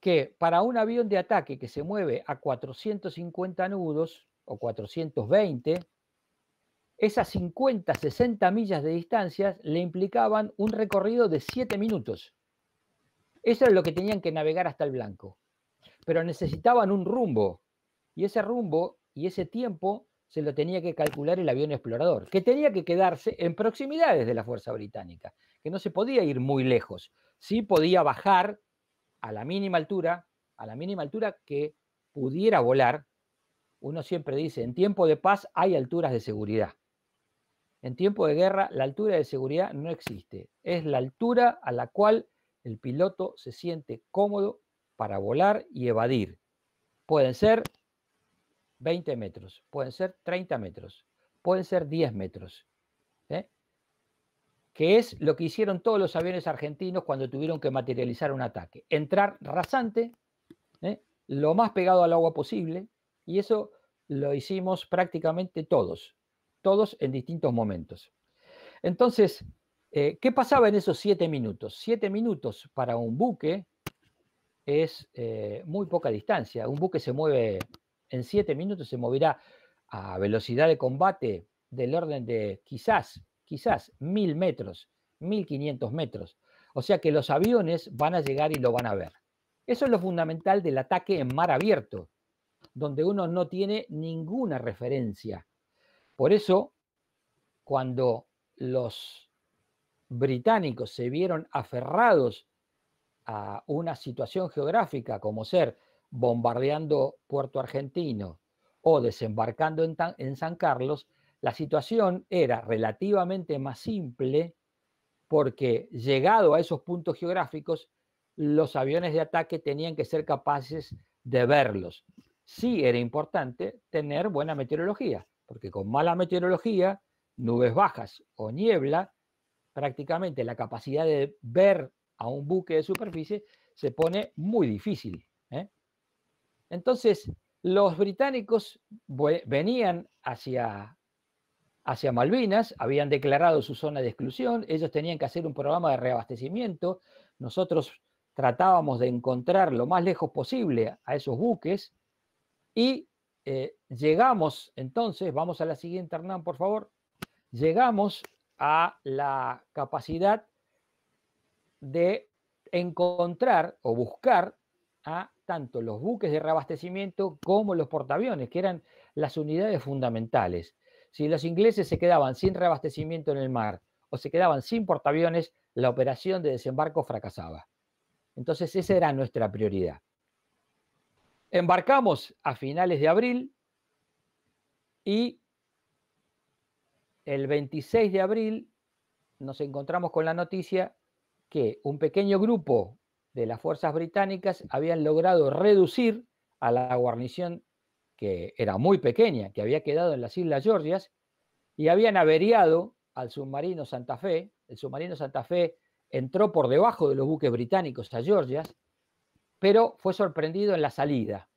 Que para un avión de ataque que se mueve a 450 nudos o 420, esas 50, 60 millas de distancia le implicaban un recorrido de 7 minutos. Eso es lo que tenían que navegar hasta el blanco. Pero necesitaban un rumbo, y ese rumbo y ese tiempo se lo tenía que calcular el avión explorador, que tenía que quedarse en proximidades de la Fuerza Británica, que no se podía ir muy lejos, sí podía bajar a la mínima altura, a la mínima altura que pudiera volar. Uno siempre dice, en tiempo de paz hay alturas de seguridad. En tiempo de guerra la altura de seguridad no existe. Es la altura a la cual el piloto se siente cómodo para volar y evadir. Pueden ser 20 metros, pueden ser 30 metros, pueden ser 10 metros. ¿eh? Que es lo que hicieron todos los aviones argentinos cuando tuvieron que materializar un ataque. Entrar rasante, ¿eh? lo más pegado al agua posible, y eso lo hicimos prácticamente todos, todos en distintos momentos. Entonces, eh, ¿qué pasaba en esos siete minutos? Siete minutos para un buque es muy poca distancia. Un buque se mueve en siete minutos se moverá a velocidad de combate del orden de quizás, quizás mil metros, mil quinientos metros. O sea que los aviones van a llegar y lo van a ver. Eso es lo fundamental del ataque en mar abierto, donde uno no tiene ninguna referencia. Por eso, cuando los británicos se vieron aferrados a una situación geográfica como ser bombardeando Puerto Argentino o desembarcando en, San Carlos, la situación era relativamente más simple porque llegado a esos puntos geográficos, los aviones de ataque tenían que ser capaces de verlos. Sí era importante tener buena meteorología, porque con mala meteorología, nubes bajas o niebla, prácticamente la capacidad de ver a un buque de superficie se pone muy difícil. ¿eh? Entonces, los británicos venían hacia, hacia Malvinas, habían declarado su zona de exclusión, ellos tenían que hacer un programa de reabastecimiento, nosotros tratábamos de encontrar lo más lejos posible a esos buques y eh, llegamos entonces, vamos a la siguiente Hernán, por favor, llegamos a la capacidad de encontrar o buscar a tanto los buques de reabastecimiento como los portaaviones, que eran las unidades fundamentales. Si los ingleses se quedaban sin reabastecimiento en el mar o se quedaban sin portaaviones, la operación de desembarco fracasaba. Entonces esa era nuestra prioridad. Embarcamos a finales de abril y el 26 de abril nos encontramos con la noticia que un pequeño grupo de las fuerzas británicas habían logrado reducir a la guarnición que era muy pequeña, que había quedado en las Islas Georgias, y habían averiado al submarino Santa Fe. El submarino Santa Fe entró por debajo de los buques británicos a Georgias, pero fue sorprendido en la salida.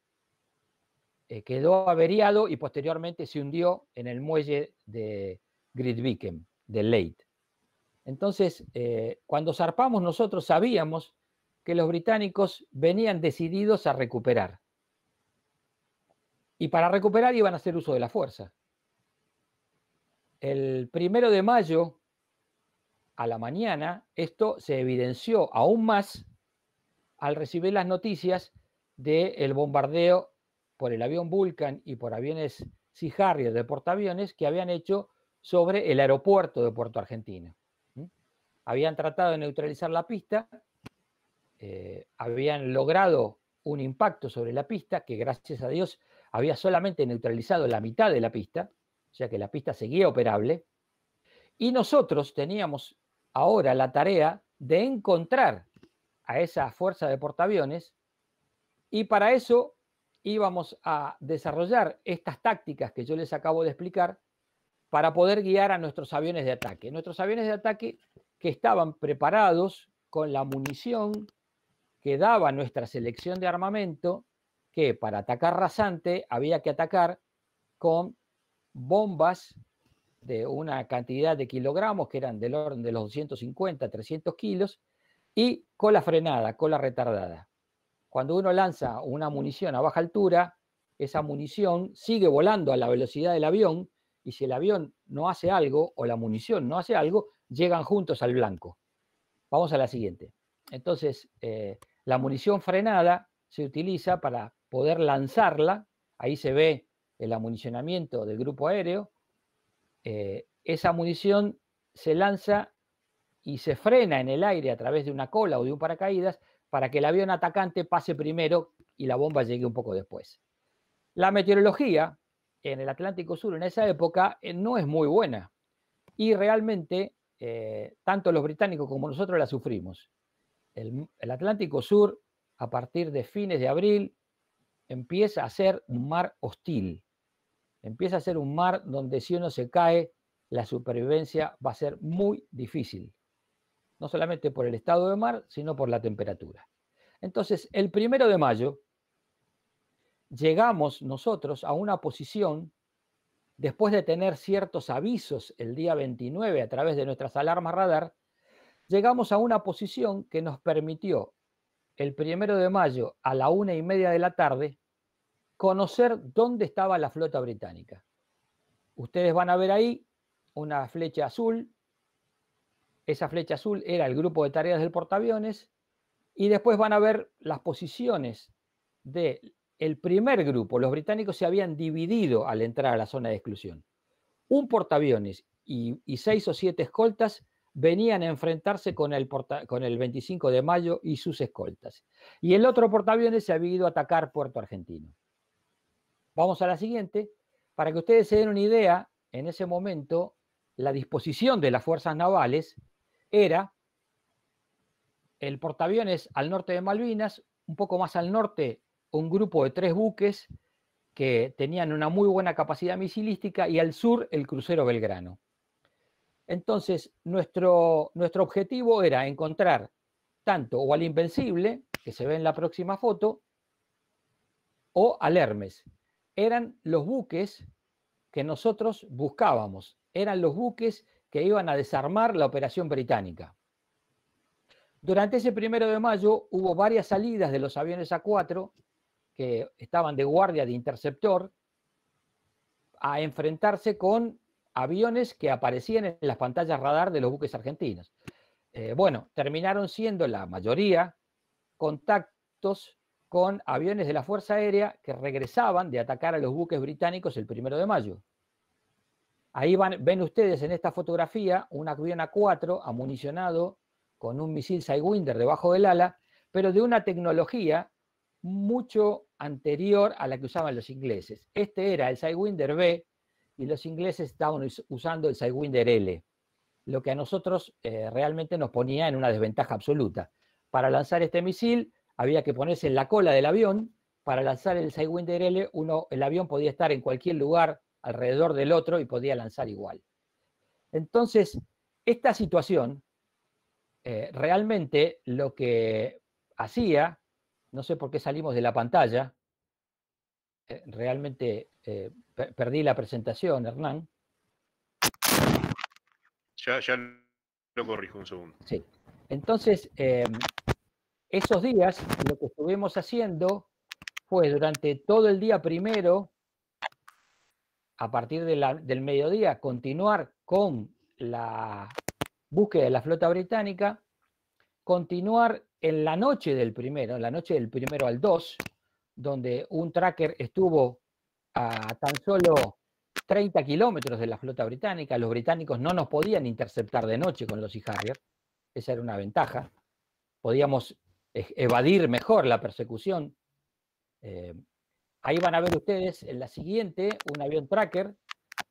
Eh, quedó averiado y posteriormente se hundió en el muelle de Gridviken, de Leyte. Entonces, eh, cuando zarpamos nosotros sabíamos que los británicos venían decididos a recuperar. Y para recuperar iban a hacer uso de la fuerza. El primero de mayo, a la mañana, esto se evidenció aún más al recibir las noticias del bombardeo por el avión Vulcan y por aviones Sea de portaaviones que habían hecho sobre el aeropuerto de Puerto Argentino. Habían tratado de neutralizar la pista eh, habían logrado un impacto sobre la pista que gracias a Dios había solamente neutralizado la mitad de la pista, o sea que la pista seguía operable, y nosotros teníamos ahora la tarea de encontrar a esa fuerza de portaaviones y para eso íbamos a desarrollar estas tácticas que yo les acabo de explicar para poder guiar a nuestros aviones de ataque. Nuestros aviones de ataque que estaban preparados con la munición que daba nuestra selección de armamento, que para atacar rasante había que atacar con bombas de una cantidad de kilogramos que eran del orden de los 250, 300 kilos, y cola frenada, cola retardada. Cuando uno lanza una munición a baja altura, esa munición sigue volando a la velocidad del avión y si el avión no hace algo o la munición no hace algo, llegan juntos al blanco. Vamos a la siguiente. Entonces, eh, la munición frenada se utiliza para poder lanzarla. Ahí se ve el amunicionamiento del grupo aéreo. Eh, esa munición se lanza y se frena en el aire a través de una cola o de un paracaídas para que el avión atacante pase primero y la bomba llegue un poco después. La meteorología en el Atlántico Sur en esa época eh, no es muy buena y realmente tanto los británicos como nosotros la sufrimos. El, Atlántico Sur, a partir de fines de abril, empieza a ser un mar hostil. Empieza a ser un mar donde si uno se cae, la supervivencia va a ser muy difícil no solamente por el estado de mar, sino por la temperatura. Entonces, el primero de mayo, llegamos nosotros a una posición, después de tener ciertos avisos el día 29 a través de nuestras alarmas radar, llegamos a una posición que nos permitió el primero de mayo a la una y media de la tarde conocer dónde estaba la flota británica. Ustedes van a ver ahí una flecha azul esa flecha azul era el grupo de tareas del portaaviones y después van a ver las posiciones del el primer grupo. Los británicos se habían dividido al entrar a la zona de exclusión. Un portaaviones y, seis o siete escoltas venían a enfrentarse con el, con el 25 de mayo y sus escoltas. Y el otro portaaviones se había ido a atacar Puerto Argentino. Vamos a la siguiente. Para que ustedes se den una idea, en ese momento, la disposición de las fuerzas navales era el portaaviones al norte de Malvinas, un poco más al norte un grupo de tres buques que tenían una muy buena capacidad misilística y al sur el crucero Belgrano. Entonces, nuestro, nuestro objetivo era encontrar tanto o al Invencible, que se ve en la próxima foto, o al Hermes. Eran los buques que nosotros buscábamos, eran los buques que iban a desarmar la operación británica. Durante ese primero de mayo hubo varias salidas de los aviones A4 que estaban de guardia de interceptor a enfrentarse con aviones que aparecían en las pantallas radar de los buques argentinos. Eh, bueno, terminaron siendo la mayoría contactos con aviones de la Fuerza Aérea que regresaban de atacar a los buques británicos el primero de mayo. Ahí ven ustedes en esta fotografía un avión A4 amunicionado con un misil Sidewinder debajo del ala, pero de una tecnología mucho anterior a la que usaban los ingleses. Este era el Sidewinder B y los ingleses estaban usando el Sidewinder L, lo que a nosotros eh, realmente nos ponía en una desventaja absoluta. Para lanzar este misil había que ponerse en la cola del avión. Para lanzar el Sidewinder L, uno, el avión podía estar en cualquier lugar alrededor del otro y podía lanzar igual. Entonces, esta situación eh, realmente lo que hacía, no sé por qué salimos de la pantalla, eh, realmente perdí la presentación, Hernán. Ya, ya lo corrijo un segundo. Sí. Entonces, em, esos días lo que estuvimos haciendo fue durante todo el día primero a partir del mediodía, continuar con la búsqueda de la flota británica, continuar en la noche del primero, en la noche del primero al 2, donde un tracker estuvo a tan solo 30 kilómetros de la flota británica, los británicos no nos podían interceptar de noche con los Sea Harrier, esa era una ventaja, podíamos evadir mejor la persecución Eh, ahí van a ver ustedes en la siguiente un avión tracker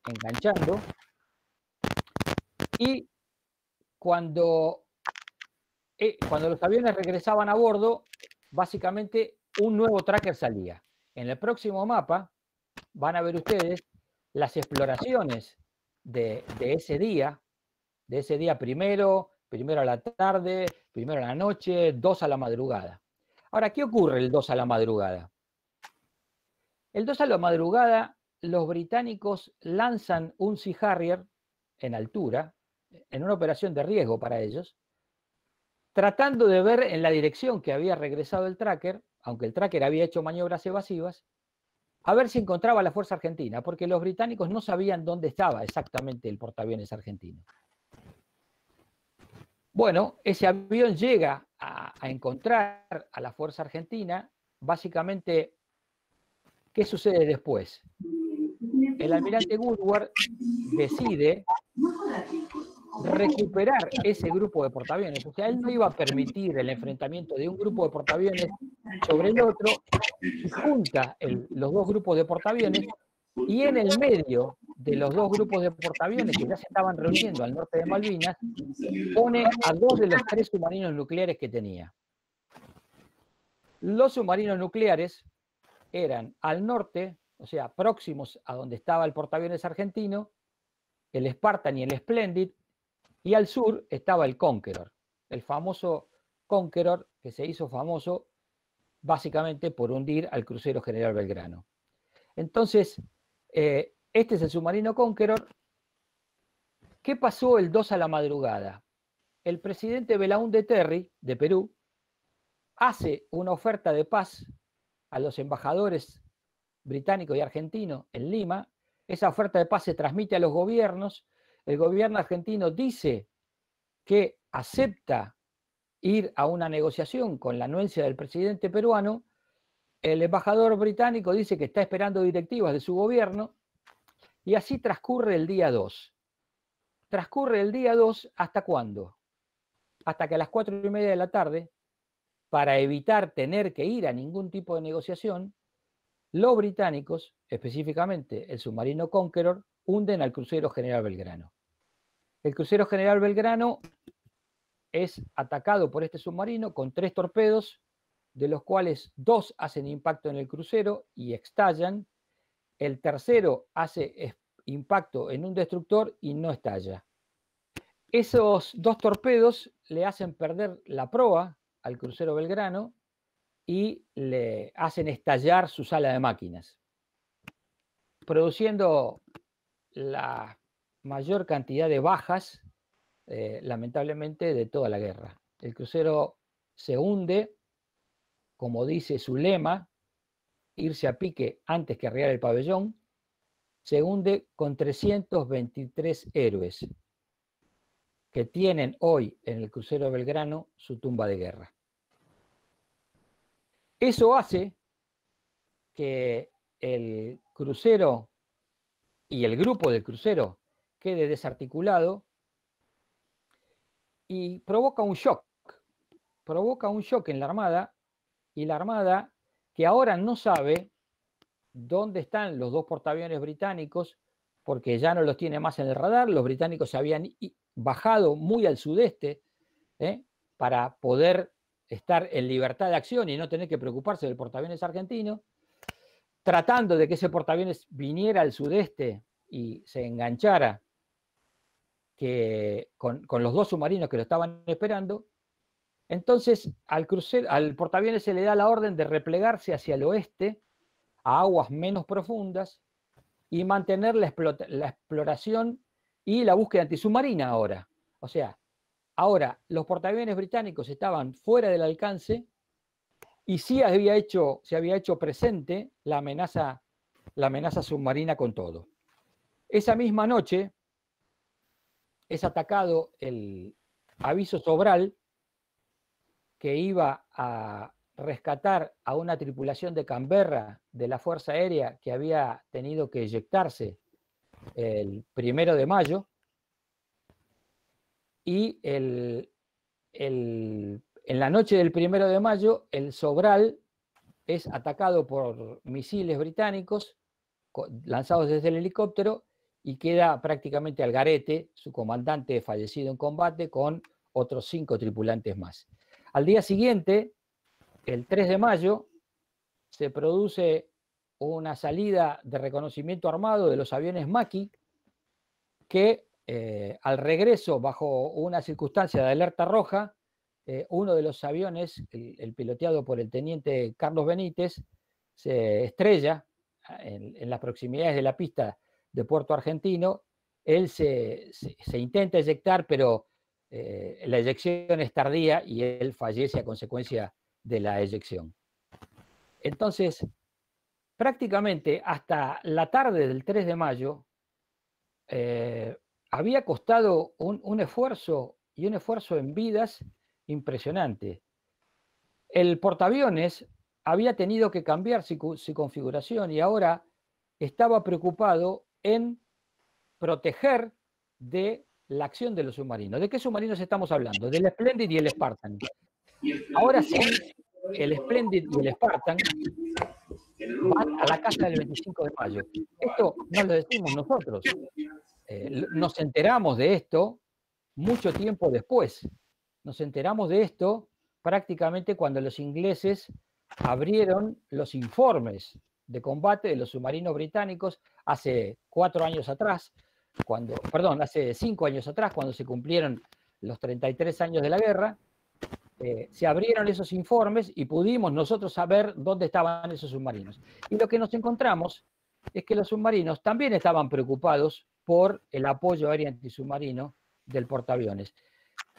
enganchando. Y cuando, eh, cuando los aviones regresaban a bordo, básicamente un nuevo tracker salía. En el próximo mapa van a ver ustedes las exploraciones de, ese día, de ese día primero, primero a la tarde, primero a la noche, dos a la madrugada. Ahora, ¿qué ocurre el 2 a la madrugada? El 2 a la madrugada, los británicos lanzan un Sea Harrier en altura, en una operación de riesgo para ellos, tratando de ver en la dirección que había regresado el tracker, aunque el tracker había hecho maniobras evasivas, a ver si encontraba la Fuerza Argentina, porque los británicos no sabían dónde estaba exactamente el portaaviones argentino. Bueno, ese avión llega a, encontrar a la Fuerza Argentina. Básicamente, ¿qué sucede después? El almirante Woodward decide recuperar ese grupo de portaaviones. O sea, él no iba a permitir el enfrentamiento de un grupo de portaaviones sobre el otro, junta los dos grupos de portaaviones y en el medio de los dos grupos de portaaviones que ya se estaban reuniendo al norte de Malvinas, pone a dos de los tres submarinos nucleares que tenía. Los submarinos nucleares eran al norte, o sea, próximos a donde estaba el portaaviones argentino, el Spartan y el Splendid, y al sur estaba el Conqueror, el famoso Conqueror que se hizo famoso básicamente por hundir al crucero General Belgrano. Entonces, eh, este es el submarino Conqueror. ¿Qué pasó el 2 a la madrugada? El presidente Belaúnde Terry, de Perú, hace una oferta de paz a los embajadores británicos y argentinos en Lima. Esa oferta de paz se transmite a los gobiernos. El gobierno argentino dice que acepta ir a una negociación con la anuencia del presidente peruano el embajador británico dice que está esperando directivas de su gobierno y así transcurre el día 2. Transcurre el día 2 hasta cuándo? Hasta que a las cuatro y media de la tarde, para evitar tener que ir a ningún tipo de negociación, los británicos, específicamente el submarino Conqueror, hunden al crucero General Belgrano. El crucero General Belgrano es atacado por este submarino con tres torpedos de los cuales dos hacen impacto en el crucero y estallan, el tercero hace impacto en un destructor y no estalla. Esos dos torpedos le hacen perder la proa al crucero Belgrano y le hacen estallar su sala de máquinas, produciendo la mayor cantidad de bajas, eh, lamentablemente, de toda la guerra. El crucero se hunde como dice su lema, irse a pique antes que arriar el pabellón, se hunde con 323 héroes que tienen hoy en el crucero Belgrano su tumba de guerra. Eso hace que el crucero y el grupo del crucero quede desarticulado y provoca un shock. Provoca un shock en la Armada y la Armada, que ahora no sabe dónde están los dos portaaviones británicos, porque ya no los tiene más en el radar, los británicos se habían bajado muy al sudeste ¿eh? para poder estar en libertad de acción y no tener que preocuparse del portaaviones argentino, tratando de que ese portaaviones viniera al sudeste y se enganchara con los dos submarinos que lo estaban esperando, entonces, al, crucero, al portaaviones se le da la orden de replegarse hacia el oeste, a aguas menos profundas, y mantener la, exploración y la búsqueda antisubmarina ahora. O sea, ahora los portaaviones británicos estaban fuera del alcance y sí había hecho, se había hecho presente la amenaza, la amenaza submarina con todo. Esa misma noche es atacado el aviso Sobral, que iba a rescatar a una tripulación de Canberra de la Fuerza Aérea que había tenido que eyectarse el primero de mayo. Y el, en la noche del primero de mayo, el Sobral es atacado por misiles británicos lanzados desde el helicóptero y queda prácticamente al garete, su comandante fallecido en combate con otros cinco tripulantes más. Al día siguiente, el 3 de mayo, se produce una salida de reconocimiento armado de los aviones Maki que eh, al regreso, bajo una circunstancia de alerta roja, eh, uno de los aviones, el, piloteado por el teniente Carlos Benítez, se estrella ah, en, las proximidades de la pista de Puerto Argentino. Él se, intenta eyectar, pero eh, la eyección es tardía y él fallece a consecuencia de la eyección. Entonces, prácticamente hasta la tarde del 3 de mayo, había costado un, esfuerzo y un esfuerzo en vidas impresionante. El portaaviones había tenido que cambiar su, su, configuración y ahora estaba preocupado en proteger de la acción de los submarinos. ¿De qué submarinos estamos hablando? Del Splendid y el Spartan. Ahora sí, el Splendid y el Spartan van a la casa del 25 de mayo. Esto no lo decimos nosotros. Eh, nos enteramos de esto mucho tiempo después. Nos enteramos de esto prácticamente cuando los ingleses abrieron los informes de combate de los submarinos británicos hace cuatro años atrás, cuando, perdón, hace cinco años atrás, cuando se cumplieron los 33 años de la guerra, eh, se abrieron esos informes y pudimos nosotros saber dónde estaban esos submarinos. Y lo que nos encontramos es que los submarinos también estaban preocupados por el apoyo aéreo antisubmarino del portaaviones,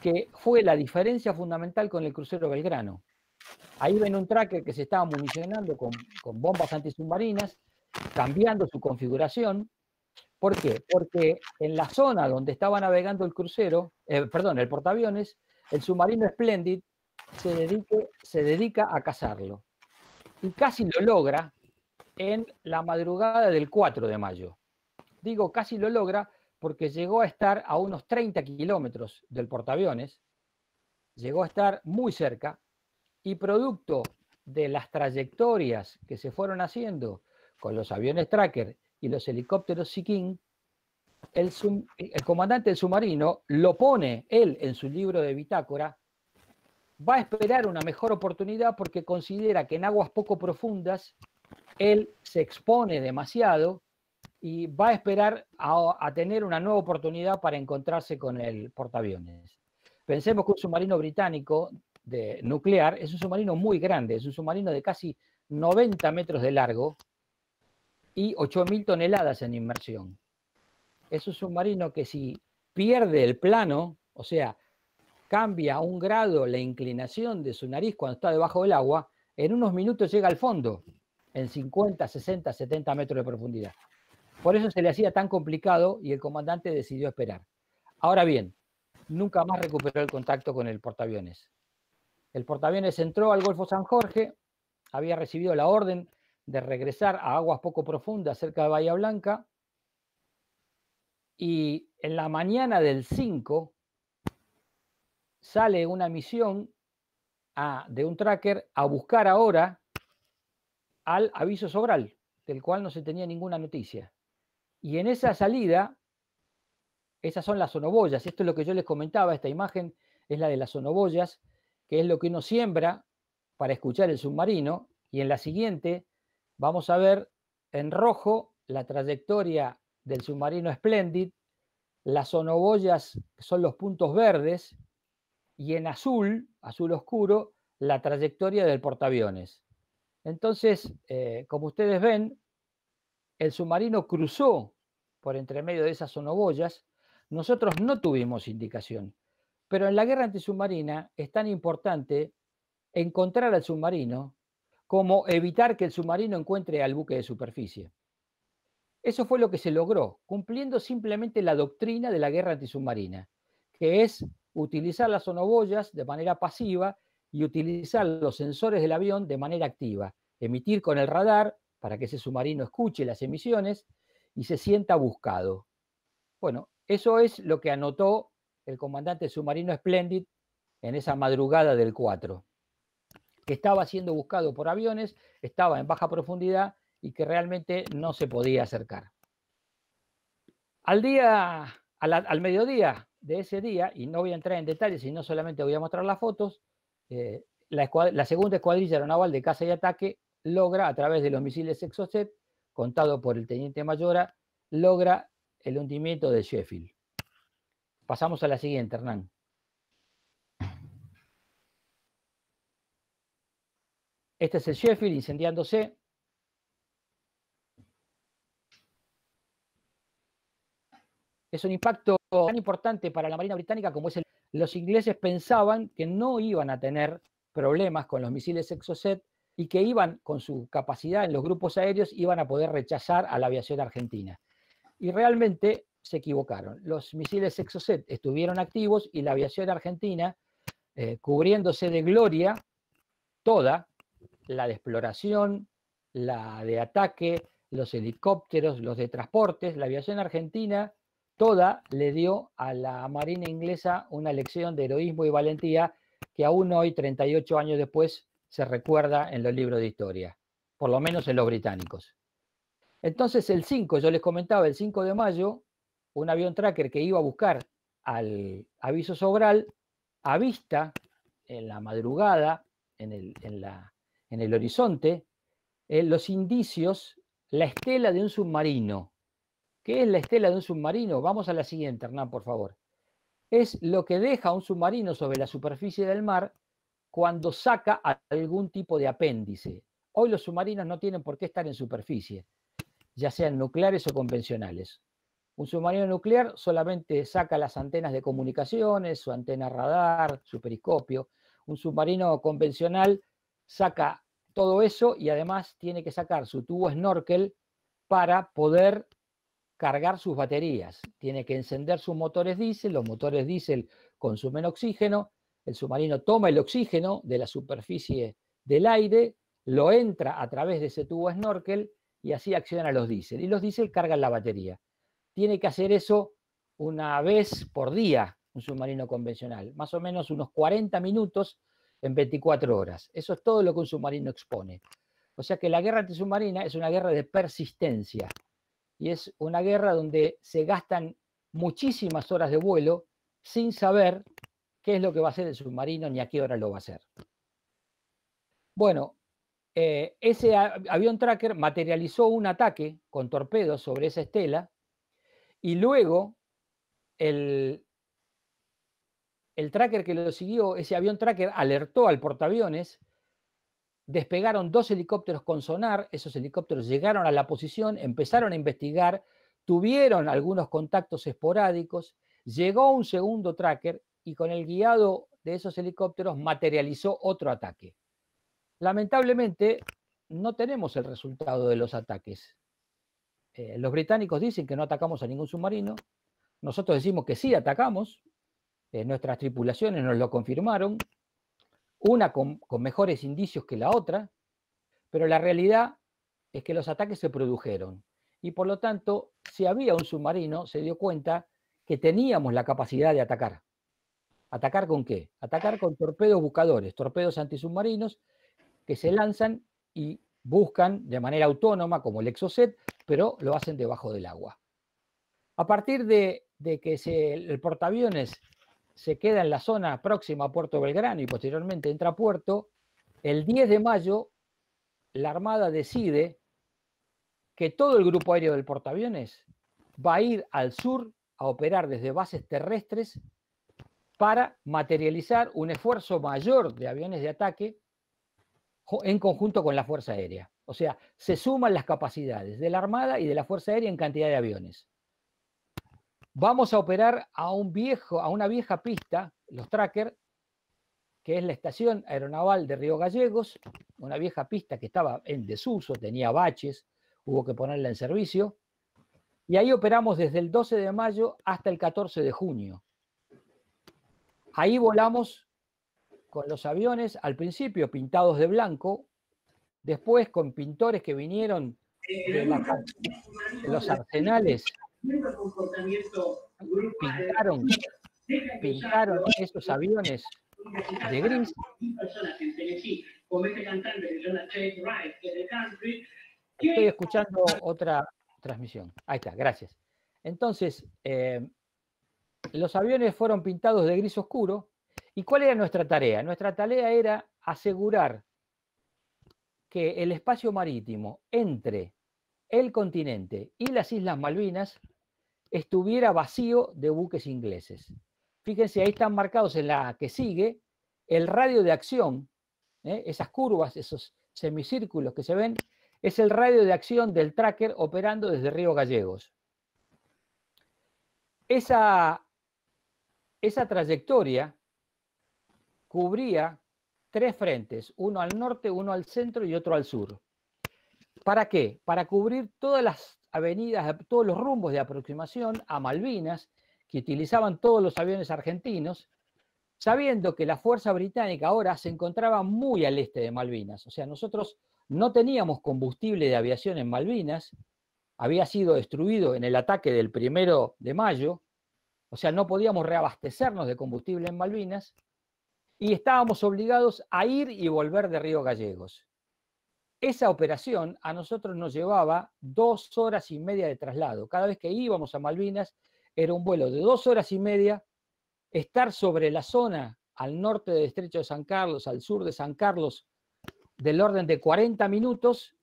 que fue la diferencia fundamental con el crucero Belgrano. Ahí ven un tracker que se estaba municionando con, bombas antisubmarinas, cambiando su configuración. ¿Por qué? Porque en la zona donde estaba navegando el crucero, eh, perdón, el portaaviones, el submarino Splendid se, se dedica a cazarlo. Y casi lo logra en la madrugada del 4 de mayo. Digo, casi lo logra porque llegó a estar a unos 30 kilómetros del portaaviones, llegó a estar muy cerca y producto de las trayectorias que se fueron haciendo con los aviones tracker y los helicópteros Sea el, comandante del submarino lo pone él en su libro de bitácora, va a esperar una mejor oportunidad porque considera que en aguas poco profundas él se expone demasiado y va a esperar a, tener una nueva oportunidad para encontrarse con el portaaviones. Pensemos que un submarino británico de nuclear es un submarino muy grande, es un submarino de casi 90 metros de largo y 8.000 toneladas en inmersión. Es un submarino que si pierde el plano, o sea, cambia un grado la inclinación de su nariz cuando está debajo del agua, en unos minutos llega al fondo, en 50, 60, 70 metros de profundidad. Por eso se le hacía tan complicado y el comandante decidió esperar. Ahora bien, nunca más recuperó el contacto con el portaaviones. El portaaviones entró al Golfo San Jorge, había recibido la orden de regresar a aguas poco profundas cerca de Bahía Blanca y en la mañana del 5 sale una misión de un tracker a buscar ahora al aviso Sobral, del cual no se tenía ninguna noticia. Y en esa salida, esas son las sonoboyas. Esto es lo que yo les comentaba, esta imagen es la de las sonoboyas, que es lo que uno siembra para escuchar el submarino. Y en la siguiente vamos a ver en rojo la trayectoria del submarino Splendid, las sonoboyas son los puntos verdes, y en azul, azul oscuro, la trayectoria del portaaviones. Entonces, eh, como ustedes ven, el submarino cruzó por entre medio de esas sonoboyas, nosotros no tuvimos indicación. Pero en la guerra antisubmarina es tan importante encontrar al submarino como evitar que el submarino encuentre al buque de superficie. Eso fue lo que se logró, cumpliendo simplemente la doctrina de la guerra antisubmarina, que es utilizar las sonoboyas de manera pasiva y utilizar los sensores del avión de manera activa, emitir con el radar para que ese submarino escuche las emisiones y se sienta buscado. Bueno, eso es lo que anotó el comandante submarino Splendid en esa madrugada del 4. que estaba siendo buscado por aviones, estaba en baja profundidad y que realmente no se podía acercar. Al día, al, mediodía de ese día, y no voy a entrar en detalles, sino solamente voy a mostrar las fotos, eh, la, segunda escuadrilla aeronaval de caza y ataque logra, a través de los misiles Exocet, contado por el teniente Mayora, logra el hundimiento de Sheffield. Pasamos a la siguiente, Hernán. Este es el Sheffield incendiándose. Es un impacto tan importante para la Marina Británica como es el... Los ingleses pensaban que no iban a tener problemas con los misiles Exocet y que iban, con su capacidad en los grupos aéreos, iban a poder rechazar a la aviación argentina. Y realmente se equivocaron. Los misiles Exocet estuvieron activos y la aviación argentina, eh, cubriéndose de gloria, toda, la de exploración, la de ataque, los helicópteros, los de transportes, la aviación argentina, toda le dio a la Marina inglesa una lección de heroísmo y valentía que aún hoy, 38 años después, se recuerda en los libros de historia, por lo menos en los británicos. Entonces el 5, yo les comentaba, el 5 de mayo, un avión tracker que iba a buscar al aviso Sobral, avista en la madrugada, en el, en la, en el horizonte, eh, los indicios, la estela de un submarino. ¿Qué es la estela de un submarino? Vamos a la siguiente, Hernán, por favor. Es lo que deja un submarino sobre la superficie del mar cuando saca algún tipo de apéndice. Hoy los submarinos no tienen por qué estar en superficie, ya sean nucleares o convencionales. Un submarino nuclear solamente saca las antenas de comunicaciones, su antena radar, su periscopio. Un submarino convencional saca todo eso y además tiene que sacar su tubo snorkel para poder cargar sus baterías. Tiene que encender sus motores diésel, los motores diésel consumen oxígeno, el submarino toma el oxígeno de la superficie del aire, lo entra a través de ese tubo snorkel y así acciona los diésel. Y los diésel cargan la batería. Tiene que hacer eso una vez por día, un submarino convencional, más o menos unos 40 minutos en 24 horas. Eso es todo lo que un submarino expone. O sea que la guerra antisubmarina es una guerra de persistencia y es una guerra donde se gastan muchísimas horas de vuelo sin saber qué es lo que va a hacer el submarino ni a qué hora lo va a hacer. Bueno, eh, ese avión tracker materializó un ataque con torpedos sobre esa estela y luego el, el tracker que lo siguió, ese avión tracker alertó al portaaviones, despegaron dos helicópteros con sonar, esos helicópteros llegaron a la posición, empezaron a investigar, tuvieron algunos contactos esporádicos, llegó un segundo tracker y con el guiado de esos helicópteros materializó otro ataque. Lamentablemente, no tenemos el resultado de los ataques. Eh, los británicos dicen que no atacamos a ningún submarino, nosotros decimos que sí atacamos, eh, nuestras tripulaciones nos lo confirmaron, una con, mejores indicios que la otra, pero la realidad es que los ataques se produjeron. Y por lo tanto, si había un submarino, se dio cuenta que teníamos la capacidad de atacar. ¿Atacar con qué? Atacar con torpedos buscadores, torpedos antisubmarinos que se lanzan y buscan de manera autónoma, como el Exocet, pero lo hacen debajo del agua. A partir de, que el portaaviones se queda en la zona próxima a Puerto Belgrano y posteriormente entra a puerto, el 10 de mayo la Armada decide que todo el grupo aéreo del portaaviones va a ir al sur a operar desde bases terrestres para materializar un esfuerzo mayor de aviones de ataque en conjunto con la Fuerza Aérea. O sea, se suman las capacidades de la Armada y de la Fuerza Aérea en cantidad de aviones. Vamos a operar a, un viejo, a una vieja pista, los trackers, que es la estación aeronaval de Río Gallegos, una vieja pista que estaba en desuso, tenía baches, hubo que ponerla en servicio, y ahí operamos desde el 12 de mayo hasta el 14 de junio. Ahí volamos con los aviones, al principio pintados de blanco, después con pintores que vinieron de los arsenales pintaron, pintaron esos aviones de gris Estoy escuchando otra transmisión. Ahí está, gracias. Entonces, eh, los aviones fueron pintados de gris oscuro. ¿Y cuál era nuestra tarea? Nuestra tarea era asegurar que el espacio marítimo entre el continente y las Islas Malvinas estuviera vacío de buques ingleses. Fíjense, ahí están marcados en la que sigue el radio de acción, ¿eh? esas curvas, esos semicírculos que se ven, es el radio de acción del tracker operando desde Río Gallegos. Esa, esa trayectoria cubría tres frentes, uno al norte, uno al centro y otro al sur. ¿Para qué? Para cubrir todas las avenidas, todos los rumbos de aproximación a Malvinas que utilizaban todos los aviones argentinos, sabiendo que la fuerza británica ahora se encontraba muy al este de Malvinas. O sea, nosotros no teníamos combustible de aviación en Malvinas, había sido destruido en el ataque del primero de mayo, o sea, no podíamos reabastecernos de combustible en Malvinas, y estábamos obligados a ir y volver de Río Gallegos. Esa operación a nosotros nos llevaba dos horas y media de traslado. Cada vez que íbamos a Malvinas era un vuelo de dos horas y media, estar sobre la zona al norte del estrecho de San Carlos, al sur de San Carlos, del orden de 40 minutos,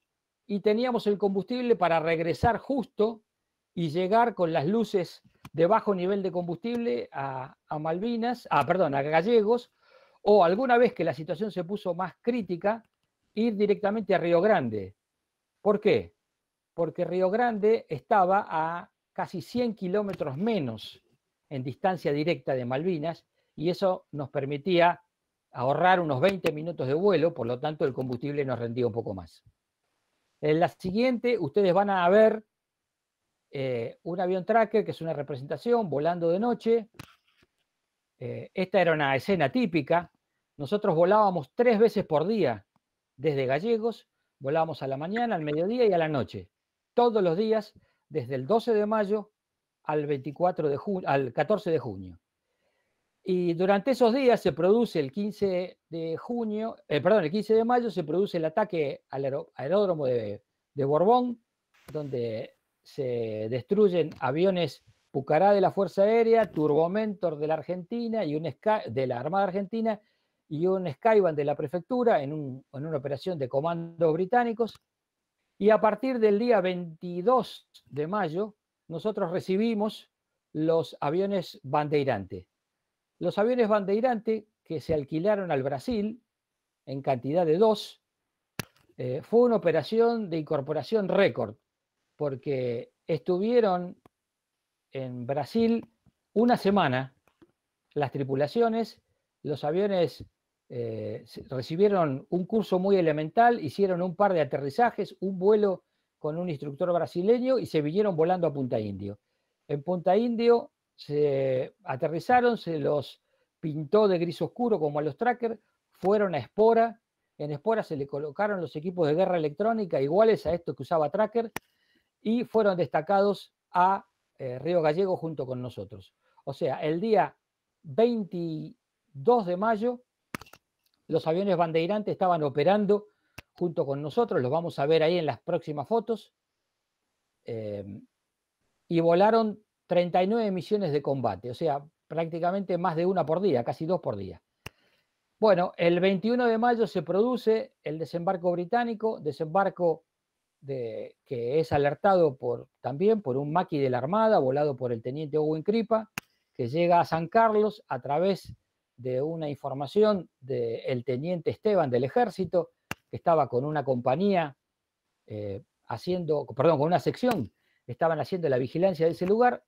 y teníamos el combustible para regresar justo y llegar con las luces de bajo nivel de combustible a, a Malvinas, ah, perdón, a Gallegos, o alguna vez que la situación se puso más crítica, ir directamente a Río Grande. ¿Por qué? Porque Río Grande estaba a casi 100 kilómetros menos en distancia directa de Malvinas y eso nos permitía ahorrar unos 20 minutos de vuelo, por lo tanto el combustible nos rendía un poco más. En la siguiente, ustedes van a ver eh, un avión tracker, que es una representación, volando de noche. Eh, esta era una escena típica nosotros volábamos tres veces por día desde Gallegos, volábamos a la mañana, al mediodía y a la noche, todos los días desde el 12 de mayo al, 24 de al 14 de junio. Y durante esos días se produce el 15 de junio, eh, perdón, el 15 de mayo se produce el ataque al aeródromo de, Borbón, donde se destruyen aviones Pucará de la Fuerza Aérea, Turbomentor de la Argentina y un de la Armada Argentina y un Skyban de la prefectura en, una operación de comandos británicos. Y a partir del día 22 de mayo, nosotros recibimos los aviones Bandeirante. Los aviones Bandeirante que se alquilaron al Brasil en cantidad de dos, eh, fue una operación de incorporación récord, porque estuvieron en Brasil una semana las tripulaciones, los aviones eh, recibieron un curso muy elemental, hicieron un par de aterrizajes, un vuelo con un instructor brasileño y se vinieron volando a Punta Indio. En Punta Indio se aterrizaron, se los pintó de gris oscuro como a los trackers, fueron a Espora, en Espora se le colocaron los equipos de guerra electrónica iguales a estos que usaba Tracker y fueron destacados a eh, Río Gallego junto con nosotros. O sea, el día 22 de mayo los aviones bandeirantes estaban operando junto con nosotros, los vamos a ver ahí en las próximas fotos, em, y volaron 39 misiones de combate, o sea, prácticamente más de una por día, casi dos por día. Bueno, el 21 de mayo se produce el desembarco británico, desembarco de, que es alertado también por un maqui de la Armada, volado por el teniente Owen Cripa, que llega a San Carlos a través de una información del teniente Esteban del ejército, que estaba con una compañía eh, haciendo, perdón, con una sección, estaban haciendo la vigilancia de ese lugar,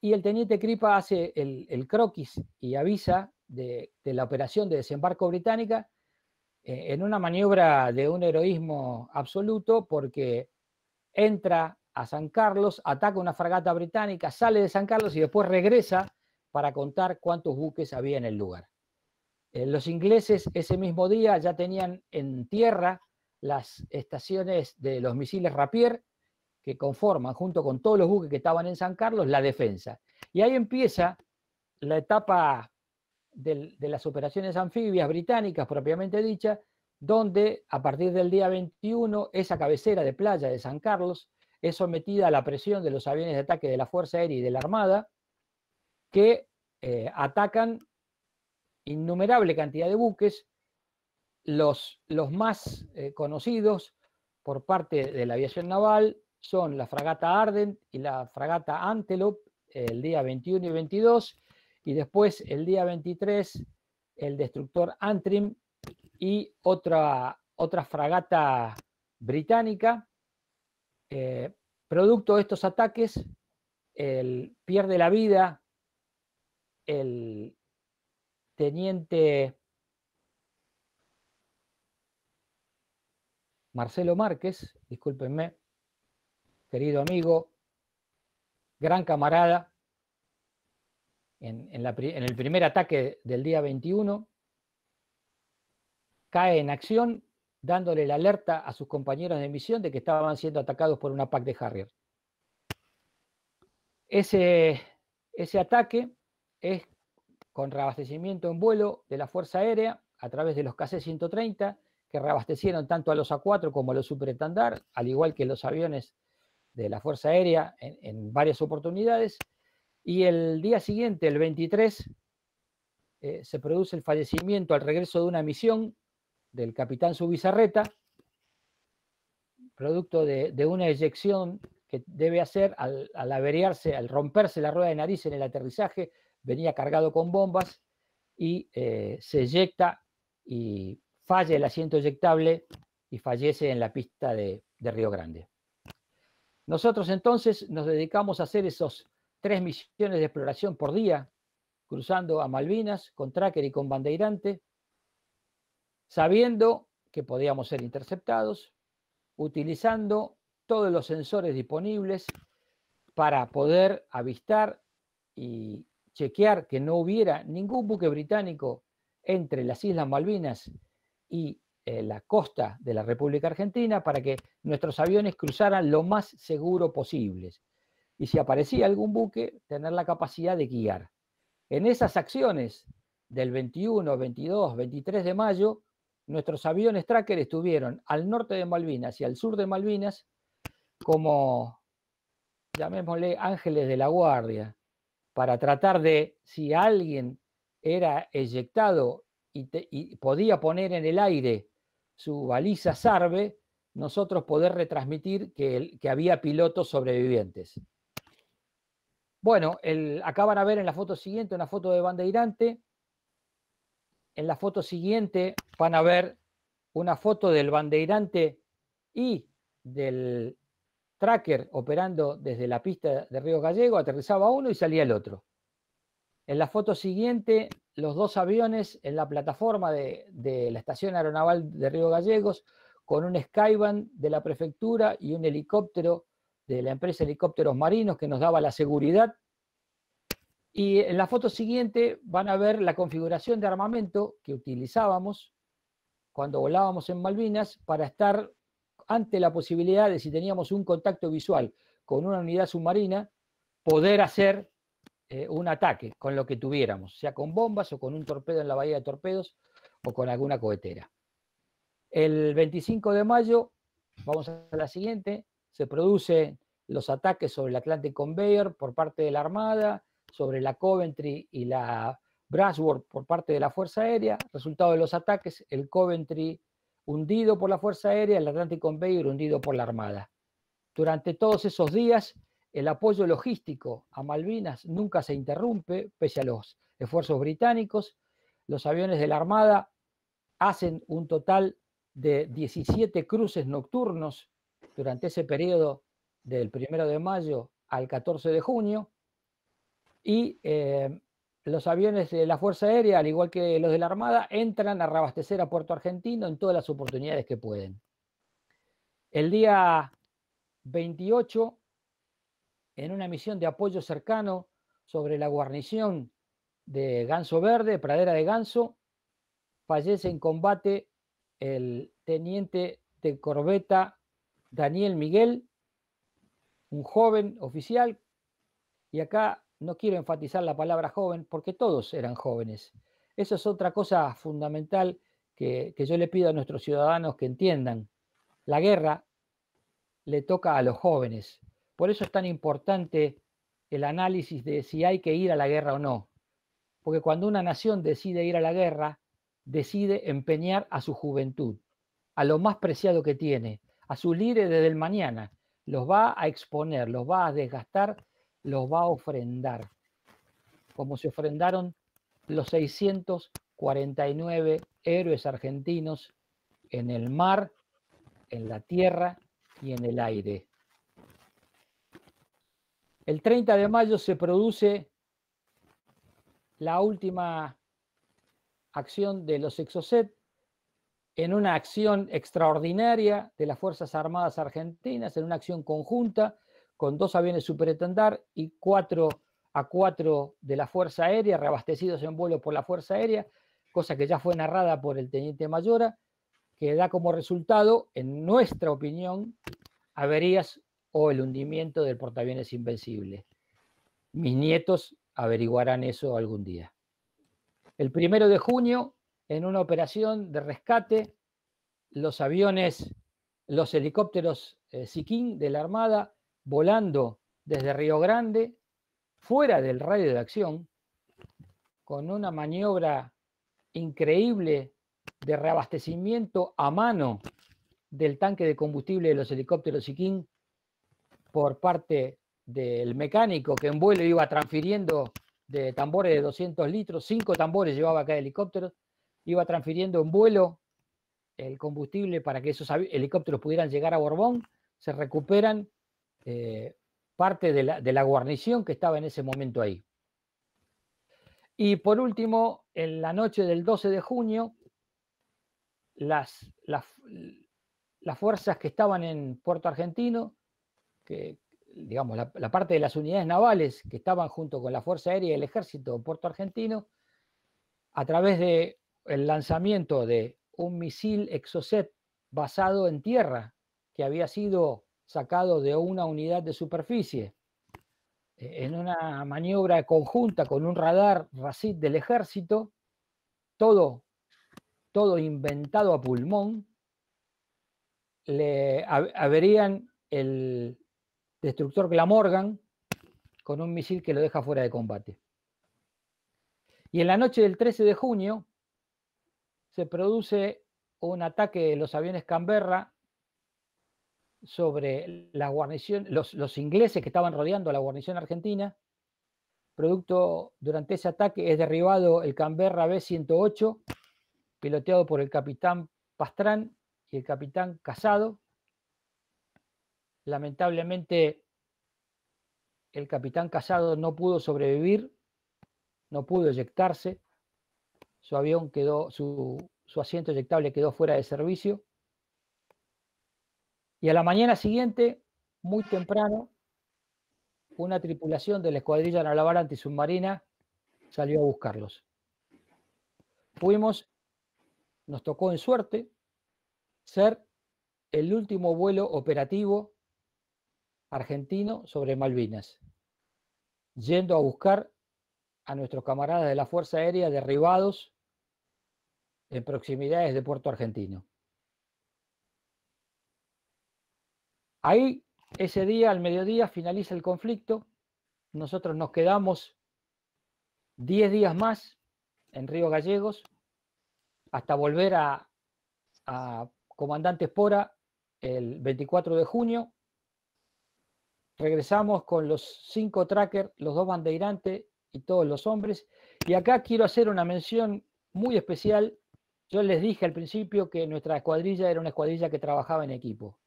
y el teniente Cripa hace el, croquis y avisa de, la operación de desembarco británica eh, en una maniobra de un heroísmo absoluto, porque entra a San Carlos, ataca una fragata británica, sale de San Carlos y después regresa para contar cuántos buques había en el lugar. Eh, los ingleses ese mismo día ya tenían en tierra las estaciones de los misiles Rapier, que conforman, junto con todos los buques que estaban en San Carlos, la defensa. Y ahí empieza la etapa de las operaciones anfibias británicas, propiamente dicha, donde a partir del día 21 esa cabecera de playa de San Carlos es sometida a la presión de los aviones de ataque de la Fuerza Aérea y de la Armada, que eh, atacan innumerable cantidad de buques, los, los más eh, conocidos por parte de la aviación naval son la fragata Ardent y la fragata Antelope el día 21 y 22, y después el día 23 el destructor Antrim y otra, otra fragata británica. Eh, producto de estos ataques, pierde la vida el teniente Marcelo Márquez, discúlpenme, querido amigo, gran camarada, en, el primer ataque del día 21, cae en acción dándole la alerta a sus compañeros de misión de que estaban siendo atacados por una PAC de Harrier. Ese ataque es con reabastecimiento en vuelo de la Fuerza Aérea a través de los KC-130 que reabastecieron tanto a los A4 como a los Superetandar, al igual que los aviones de la Fuerza Aérea en, varias oportunidades. Y el día siguiente, el 23, eh, se produce el fallecimiento al regreso de una misión del capitán Subizarreta, producto de, una eyección que debe hacer al, al, averiarse, al romperse la rueda de nariz en el aterrizaje, venía cargado con bombas y eh, se eyecta y falla el asiento eyectable y fallece en la pista de, Río Grande. Nosotros entonces nos dedicamos a hacer esos tres misiones de exploración por día, cruzando a Malvinas con tracker y con bandeirante, sabiendo que podíamos ser interceptados, utilizando todos los sensores disponibles para poder avistar y chequear que no hubiera ningún buque británico entre las Islas Malvinas y eh, la costa de la República Argentina para que nuestros aviones cruzaran lo más seguro posible. Y si aparecía algún buque, tener la capacidad de guiar. En esas acciones del 21, 22, 23 de mayo, nuestros aviones tracker estuvieron al norte de Malvinas y al sur de Malvinas como, llamémosle, ángeles de la guardia, para tratar de, si alguien era eyectado y, podía poner en el aire su baliza SARVE, nosotros poder retransmitir que, que había pilotos sobrevivientes. Bueno, el, acá van a ver en la foto siguiente una foto de bandeirante. En la foto siguiente van a ver una foto del bandeirante y del tracker operando desde la pista de Río Gallego, aterrizaba uno y salía el otro. En la foto siguiente los dos aviones en la plataforma de, la Estación Aeronaval de Río Gallegos con un Skyban de la prefectura y un helicóptero de la empresa Helicópteros Marinos que nos daba la seguridad. Y en la foto siguiente van a ver la configuración de armamento que utilizábamos cuando volábamos en Malvinas para estar ante la posibilidad de si teníamos un contacto visual con una unidad submarina, poder hacer eh, un ataque con lo que tuviéramos, sea con bombas o con un torpedo en la bahía de torpedos o con alguna cohetera. El 25 de mayo, vamos a la siguiente, se producen los ataques sobre el Atlantic Conveyor por parte de la Armada, sobre la Coventry y la Brasworth por parte de la Fuerza Aérea. Resultado de los ataques, el Coventry hundido por la Fuerza Aérea, el Atlantic Conveyor hundido por la Armada. Durante todos esos días, el apoyo logístico a Malvinas nunca se interrumpe, pese a los esfuerzos británicos. Los aviones de la Armada hacen un total de 17 cruces nocturnos durante ese periodo del 1 de mayo al 14 de junio. Y eh, los aviones de la Fuerza Aérea, al igual que los de la Armada, entran a reabastecer a Puerto Argentino en todas las oportunidades que pueden. El día 28 en una misión de apoyo cercano sobre la guarnición de Ganso Verde, Pradera de Ganso, fallece en combate el teniente de corbeta Daniel Miguel, un joven oficial, y acá no quiero enfatizar la palabra joven porque todos eran jóvenes. Eso es otra cosa fundamental que, que yo le pido a nuestros ciudadanos que entiendan. La guerra le toca a los jóvenes. Por eso es tan importante el análisis de si hay que ir a la guerra o no. Porque cuando una nación decide ir a la guerra, decide empeñar a su juventud, a lo más preciado que tiene, a sus líderes desde el mañana. Los va a exponer, los va a desgastar, los va a ofrendar. Como se ofrendaron los 649 héroes argentinos en el mar, en la tierra y en el aire. El 30 de mayo se produce la última acción de los Exocet en una acción extraordinaria de las Fuerzas Armadas Argentinas, en una acción conjunta con dos aviones superetendar y cuatro a cuatro de la Fuerza Aérea, reabastecidos en vuelo por la Fuerza Aérea, cosa que ya fue narrada por el teniente Mayora, que da como resultado, en nuestra opinión, averías o el hundimiento del portaaviones Invencible. Mis nietos averiguarán eso algún día. El primero de junio, en una operación de rescate, los aviones, los helicópteros eh, de la Armada, volando desde Río Grande, fuera del radio de acción, con una maniobra increíble de reabastecimiento a mano del tanque de combustible de los helicópteros Siquín por parte del mecánico que en vuelo iba transfiriendo de tambores de 200 litros, cinco tambores llevaba cada helicóptero, iba transfiriendo en vuelo el combustible para que esos helicópteros pudieran llegar a Borbón, se recuperan eh, parte de la, de la, guarnición que estaba en ese momento ahí. Y por último, en la noche del 12 de junio, las, las, las fuerzas que estaban en Puerto Argentino que, digamos, la, parte de las unidades navales que estaban junto con la Fuerza Aérea y el Ejército Puerto Argentino, a través del el lanzamiento de un misil Exocet basado en tierra, que había sido sacado de una unidad de superficie, eh, en una maniobra conjunta con un radar RACIT del ejército, todo, todo inventado a pulmón, le averían el, destructor Glamorgan con un misil que lo deja fuera de combate. Y en la noche del 13 de junio se produce un ataque de los aviones Canberra sobre la guarnición, los, los ingleses que estaban rodeando a la guarnición argentina. Producto durante ese ataque es derribado el Canberra B-108, piloteado por el capitán Pastrán y el capitán Casado, Lamentablemente, el capitán Casado no pudo sobrevivir, no pudo eyectarse, su avión quedó, su, su asiento eyectable quedó fuera de servicio. Y a la mañana siguiente, muy temprano, una tripulación de la escuadrilla naval antisubmarina salió a buscarlos. Fuimos, nos tocó en suerte ser el último vuelo operativo argentino sobre Malvinas, yendo a buscar a nuestros camaradas de la Fuerza Aérea derribados en proximidades de Puerto Argentino. Ahí, ese día, al mediodía, finaliza el conflicto. Nosotros nos quedamos 10 días más en Río Gallegos hasta volver a, Comandante Espora el 24 de junio regresamos con los cinco trackers, los dos bandeirantes y todos los hombres. Y acá quiero hacer una mención muy especial. Yo les dije al principio que nuestra escuadrilla era una escuadrilla que trabajaba en equipo.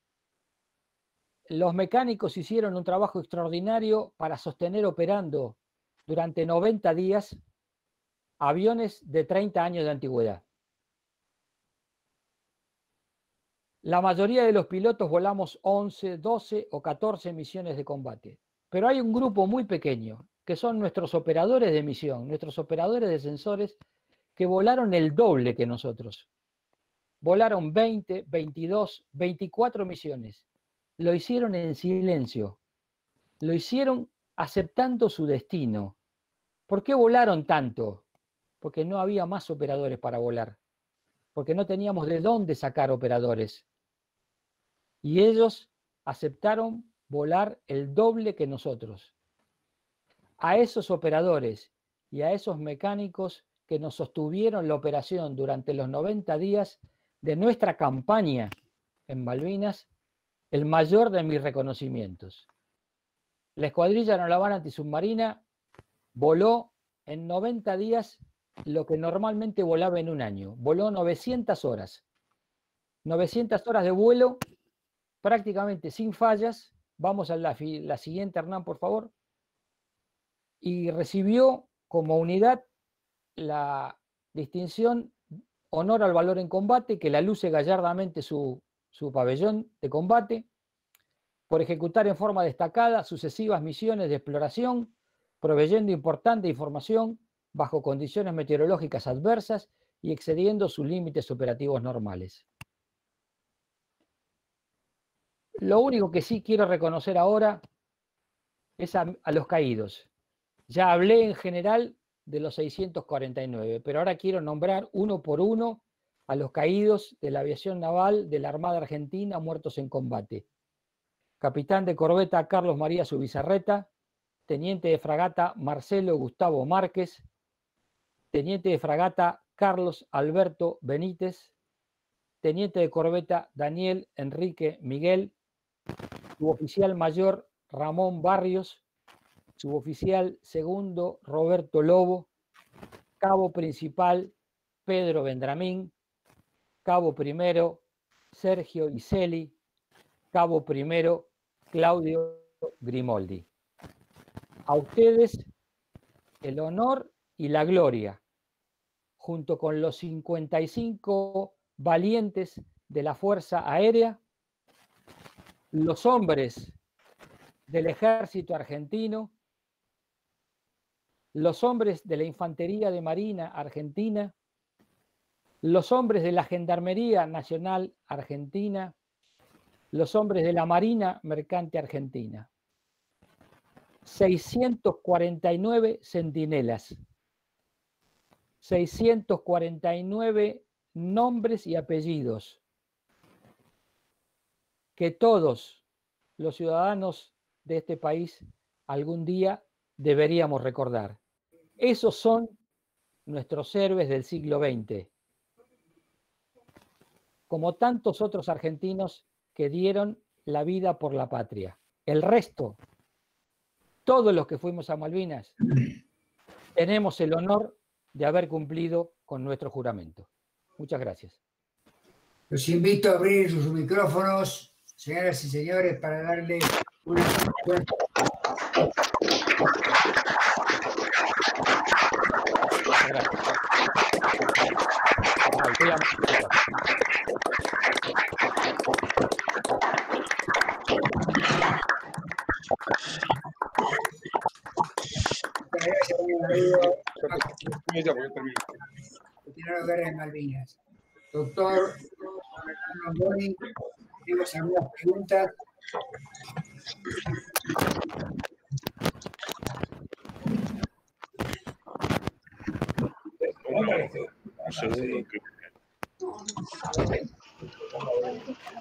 Los mecánicos hicieron un trabajo extraordinario para sostener operando durante 90 días aviones de 30 años de antigüedad. La mayoría de los pilotos volamos 11, 12 o 14 misiones de combate, pero hay un grupo muy pequeño, que son nuestros operadores de misión, nuestros operadores de sensores, que volaron el doble que nosotros. Volaron 20, 22, 24 misiones. Lo hicieron en silencio. Lo hicieron aceptando su destino. ¿Por qué volaron tanto? Porque no había más operadores para volar. porque no teníamos de dónde sacar operadores. Y ellos aceptaron volar el doble que nosotros. A esos operadores y a esos mecánicos que nos sostuvieron la operación durante los 90 días de nuestra campaña en Malvinas, el mayor de mis reconocimientos. La escuadrilla naval antisubmarina voló en 90 días lo que normalmente volaba en un año. Voló 900 horas. 900 horas de vuelo prácticamente sin fallas. Vamos a la, la siguiente, Hernán, por favor. Y recibió como unidad la distinción honor al valor en combate, que la luce gallardamente su, su pabellón de combate, por ejecutar en forma destacada sucesivas misiones de exploración, proveyendo importante información bajo condiciones meteorológicas adversas y excediendo sus límites operativos normales. Lo único que sí quiero reconocer ahora es a, los caídos. Ya hablé en general de los 649, pero ahora quiero nombrar uno por uno a los caídos de la aviación naval de la Armada Argentina muertos en combate. Capitán de corbeta Carlos María Subizarreta, teniente de fragata Marcelo Gustavo Márquez, teniente de fragata Carlos Alberto Benítez, teniente de corbeta Daniel Enrique Miguel, suboficial mayor Ramón Barrios, suboficial segundo Roberto Lobo, cabo principal Pedro Vendramín, cabo primero Sergio Iseli, cabo primero Claudio Grimoldi. A ustedes el honor y la gloria, junto con los 55 valientes de la Fuerza Aérea, los hombres del ejército argentino, los hombres de la Infantería de Marina Argentina, los hombres de la Gendarmería Nacional Argentina, los hombres de la Marina Mercante Argentina. 649 centinelas, 649 nombres y apellidos que todos los ciudadanos de este país algún día deberíamos recordar. Esos son nuestros héroes del siglo XX, como tantos otros argentinos que dieron la vida por la patria. El resto, todos los que fuimos a Malvinas, tenemos el honor de haber cumplido con nuestro juramento. Muchas gracias. Los invito a abrir sus micrófonos, señoras y señores, para darle una... Continuar guerra en Malvinas. Doctor tenemos algunas preguntas. Un segundo que,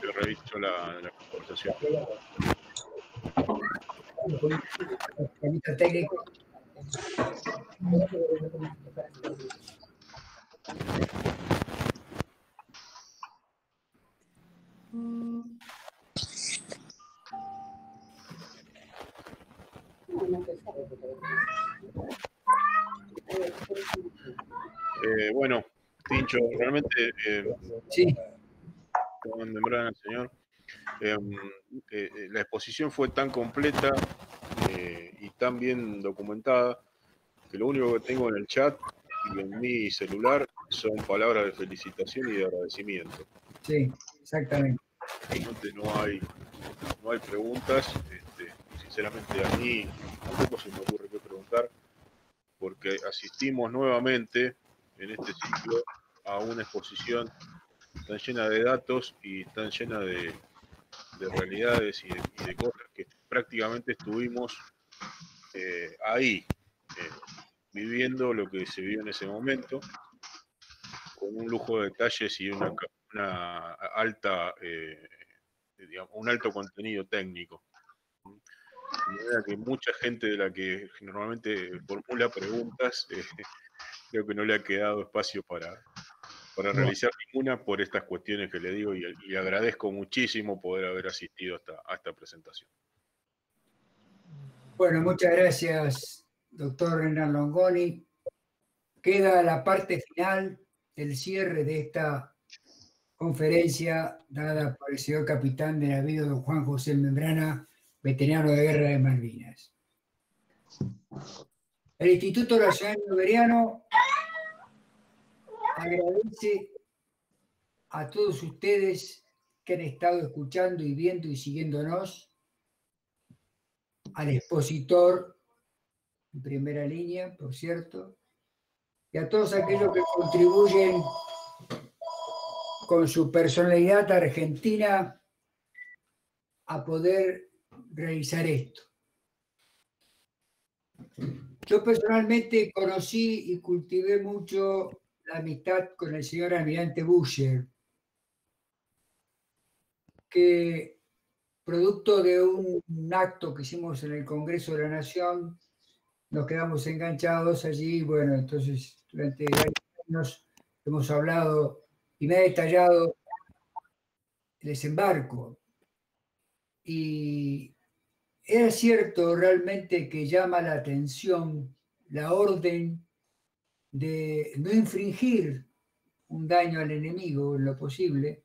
que reviso la, la conversación. técnico. Fue tan completa eh, y tan bien documentada que lo único que tengo en el chat y en mi celular son palabras de felicitación y de agradecimiento. Sí, exactamente. No hay, no hay preguntas. Este, sinceramente a mí tampoco se me ocurre qué preguntar porque asistimos nuevamente en este ciclo a una exposición tan llena de datos y tan llena de, de realidades y de, cosas que prácticamente estuvimos eh, ahí, eh, viviendo lo que se vivió en ese momento. con un lujo de detalles y una, una alta, eh, digamos, un alto contenido técnico. De manera que mucha gente de la que normalmente formula preguntas, eh, creo que no le ha quedado espacio para, para realizar ninguna por estas cuestiones que le digo y, y agradezco muchísimo poder haber asistido hasta, a esta presentación. Bueno, muchas gracias, doctor Renan Longoni. Queda la parte final, el cierre de esta conferencia dada por el señor capitán de navío don Juan José Membrana, veterano de guerra de Malvinas. El Instituto Nacional Iberiano agradece a todos ustedes que han estado escuchando y viendo y siguiéndonos, al expositor en primera línea, por cierto, y a todos aquellos que contribuyen con su personalidad argentina a poder realizar esto. Yo personalmente conocí y cultivé mucho amistad con el señor almirante Busher, que producto de un, acto que hicimos en el Congreso de la Nación, nos quedamos enganchados allí, bueno, entonces durante años hemos hablado y me ha detallado el desembarco. Y era cierto realmente que llama la atención la orden de no infringir un daño al enemigo en lo posible,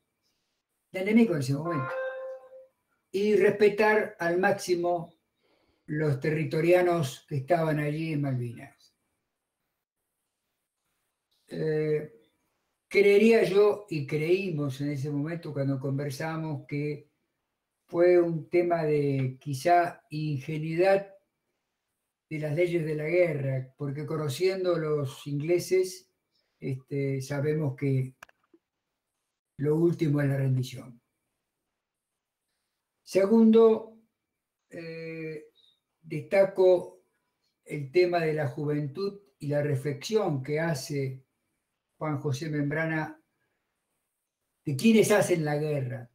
el enemigo en ese momento, y respetar al máximo los territorianos que estaban allí en Malvinas. Eh, creería yo, y creímos en ese momento cuando conversamos, que fue un tema de quizá ingenuidad de las leyes de la guerra, porque conociendo los ingleses, este, sabemos que lo último es la rendición. Segundo, eh, destaco el tema de la juventud y la reflexión que hace Juan José Membrana de quienes hacen la guerra.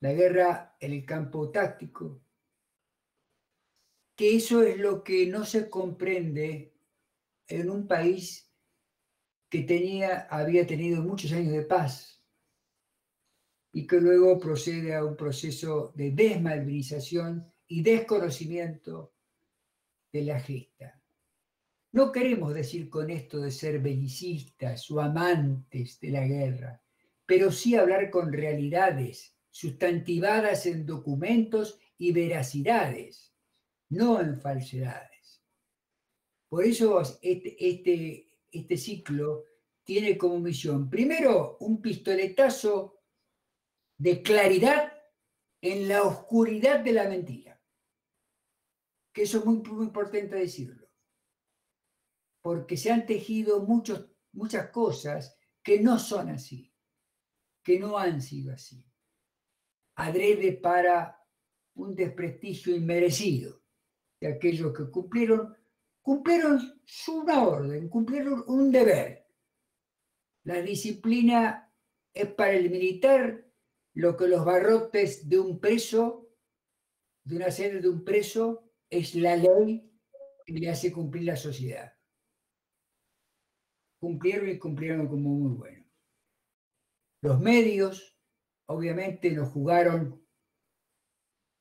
La guerra en el campo táctico, que eso es lo que no se comprende en un país que tenía, había tenido muchos años de paz y que luego procede a un proceso de desmalvinización y desconocimiento de la gesta. No queremos decir con esto de ser belicistas o amantes de la guerra, pero sí hablar con realidades sustantivadas en documentos y veracidades no en falsedades. Por eso este, este, este ciclo tiene como misión, primero, un pistoletazo de claridad en la oscuridad de la mentira. Que eso es muy, muy importante decirlo. Porque se han tejido muchos, muchas cosas que no son así, que no han sido así. Adrede para un desprestigio inmerecido de aquellos que cumplieron, cumplieron su orden, cumplieron un deber. La disciplina es para el militar lo que los barrotes de un preso, de una sede de un preso, es la ley que le hace cumplir la sociedad. Cumplieron y cumplieron como muy bueno. Los medios, obviamente, nos jugaron,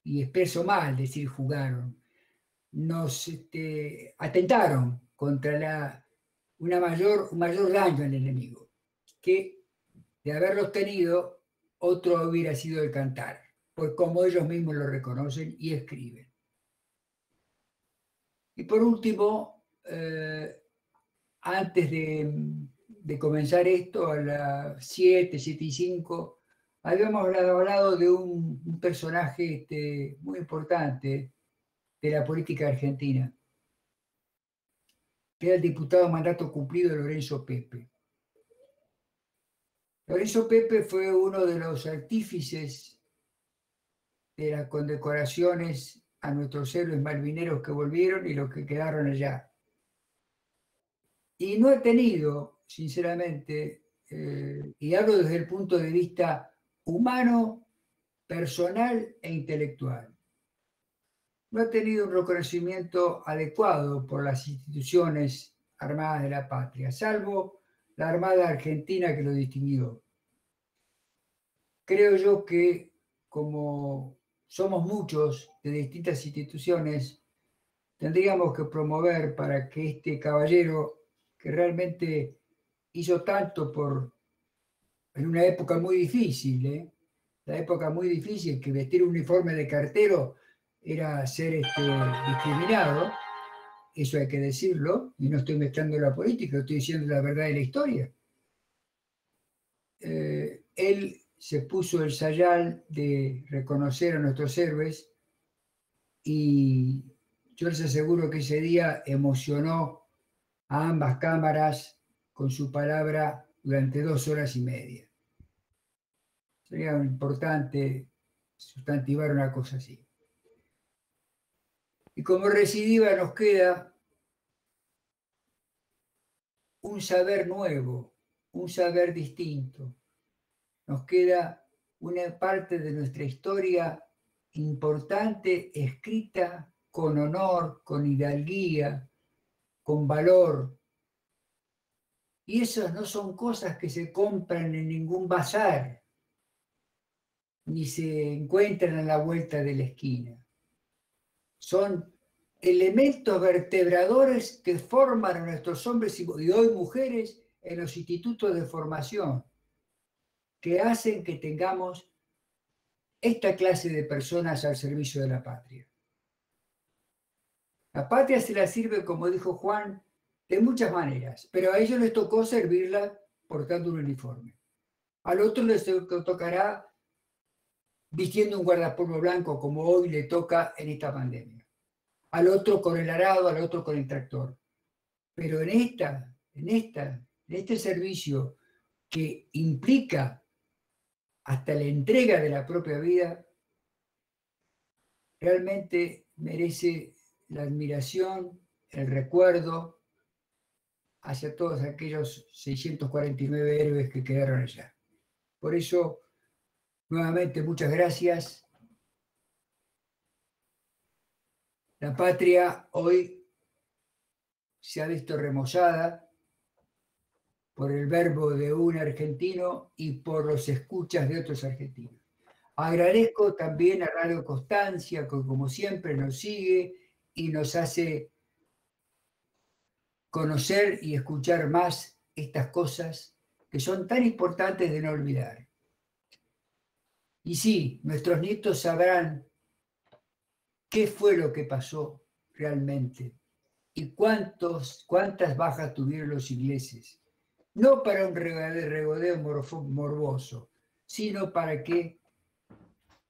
y expreso mal decir jugaron, nos este, atentaron contra la, una mayor, un mayor daño al enemigo, que de haberlos tenido, otro hubiera sido el cantar, pues como ellos mismos lo reconocen y escriben. Y por último, eh, antes de, comenzar esto, a las 7, 7 y 5, habíamos hablado, de un, personaje este, muy importante, de la política argentina, que el diputado mandato cumplido Lorenzo Pepe. Lorenzo Pepe fue uno de los artífices de las condecoraciones a nuestros héroes malvineros que volvieron y los que quedaron allá. Y no ha tenido, sinceramente, eh, y hablo desde el punto de vista humano, personal e intelectual, no ha tenido un reconocimiento adecuado por las instituciones armadas de la patria, salvo la Armada Argentina que lo distinguió. Creo yo que como somos muchos de distintas instituciones, tendríamos que promover para que este caballero, que realmente hizo tanto por, en una época muy difícil, ¿eh? la época muy difícil, que vestir un uniforme de cartero era ser este, discriminado, eso hay que decirlo, y no estoy mezclando la política, estoy diciendo la verdad de la historia. Eh, él se puso el sayal de reconocer a nuestros héroes y yo les aseguro que ese día emocionó a ambas cámaras con su palabra durante dos horas y media. Sería importante sustantivar una cosa así. Y como recidiva nos queda un saber nuevo, un saber distinto, nos queda una parte de nuestra historia importante, escrita con honor, con hidalguía, con valor. Y esas no son cosas que se compran en ningún bazar, ni se encuentran a la vuelta de la esquina. Son elementos vertebradores que forman a nuestros hombres y hoy mujeres en los institutos de formación que hacen que tengamos esta clase de personas al servicio de la patria. La patria se la sirve, como dijo Juan, de muchas maneras, pero a ellos les tocó servirla portando un uniforme. Al otro les tocará vistiendo un guardapolvo blanco, como hoy le toca en esta pandemia. Al otro con el arado, al otro con el tractor. Pero en esta, en esta, en este servicio que implica hasta la entrega de la propia vida, realmente merece la admiración, el recuerdo hacia todos aquellos 649 héroes que quedaron allá. Por eso, nuevamente, muchas gracias. La patria hoy se ha visto remozada por el verbo de un argentino y por los escuchas de otros argentinos. Agradezco también a Radio Constancia, que como siempre nos sigue y nos hace conocer y escuchar más estas cosas que son tan importantes de no olvidar. Y sí, nuestros nietos sabrán qué fue lo que pasó realmente y cuántos, cuántas bajas tuvieron los ingleses no para un regodeo morboso, sino para que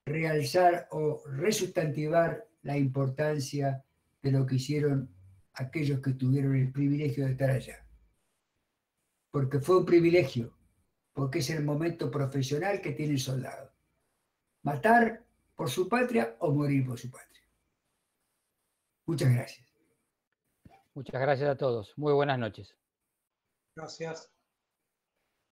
realzar o resustantivar la importancia de lo que hicieron aquellos que tuvieron el privilegio de estar allá. Porque fue un privilegio, porque es el momento profesional que tiene el soldado. Matar por su patria o morir por su patria. Muchas gracias. Muchas gracias a todos. Muy buenas noches. Gracias.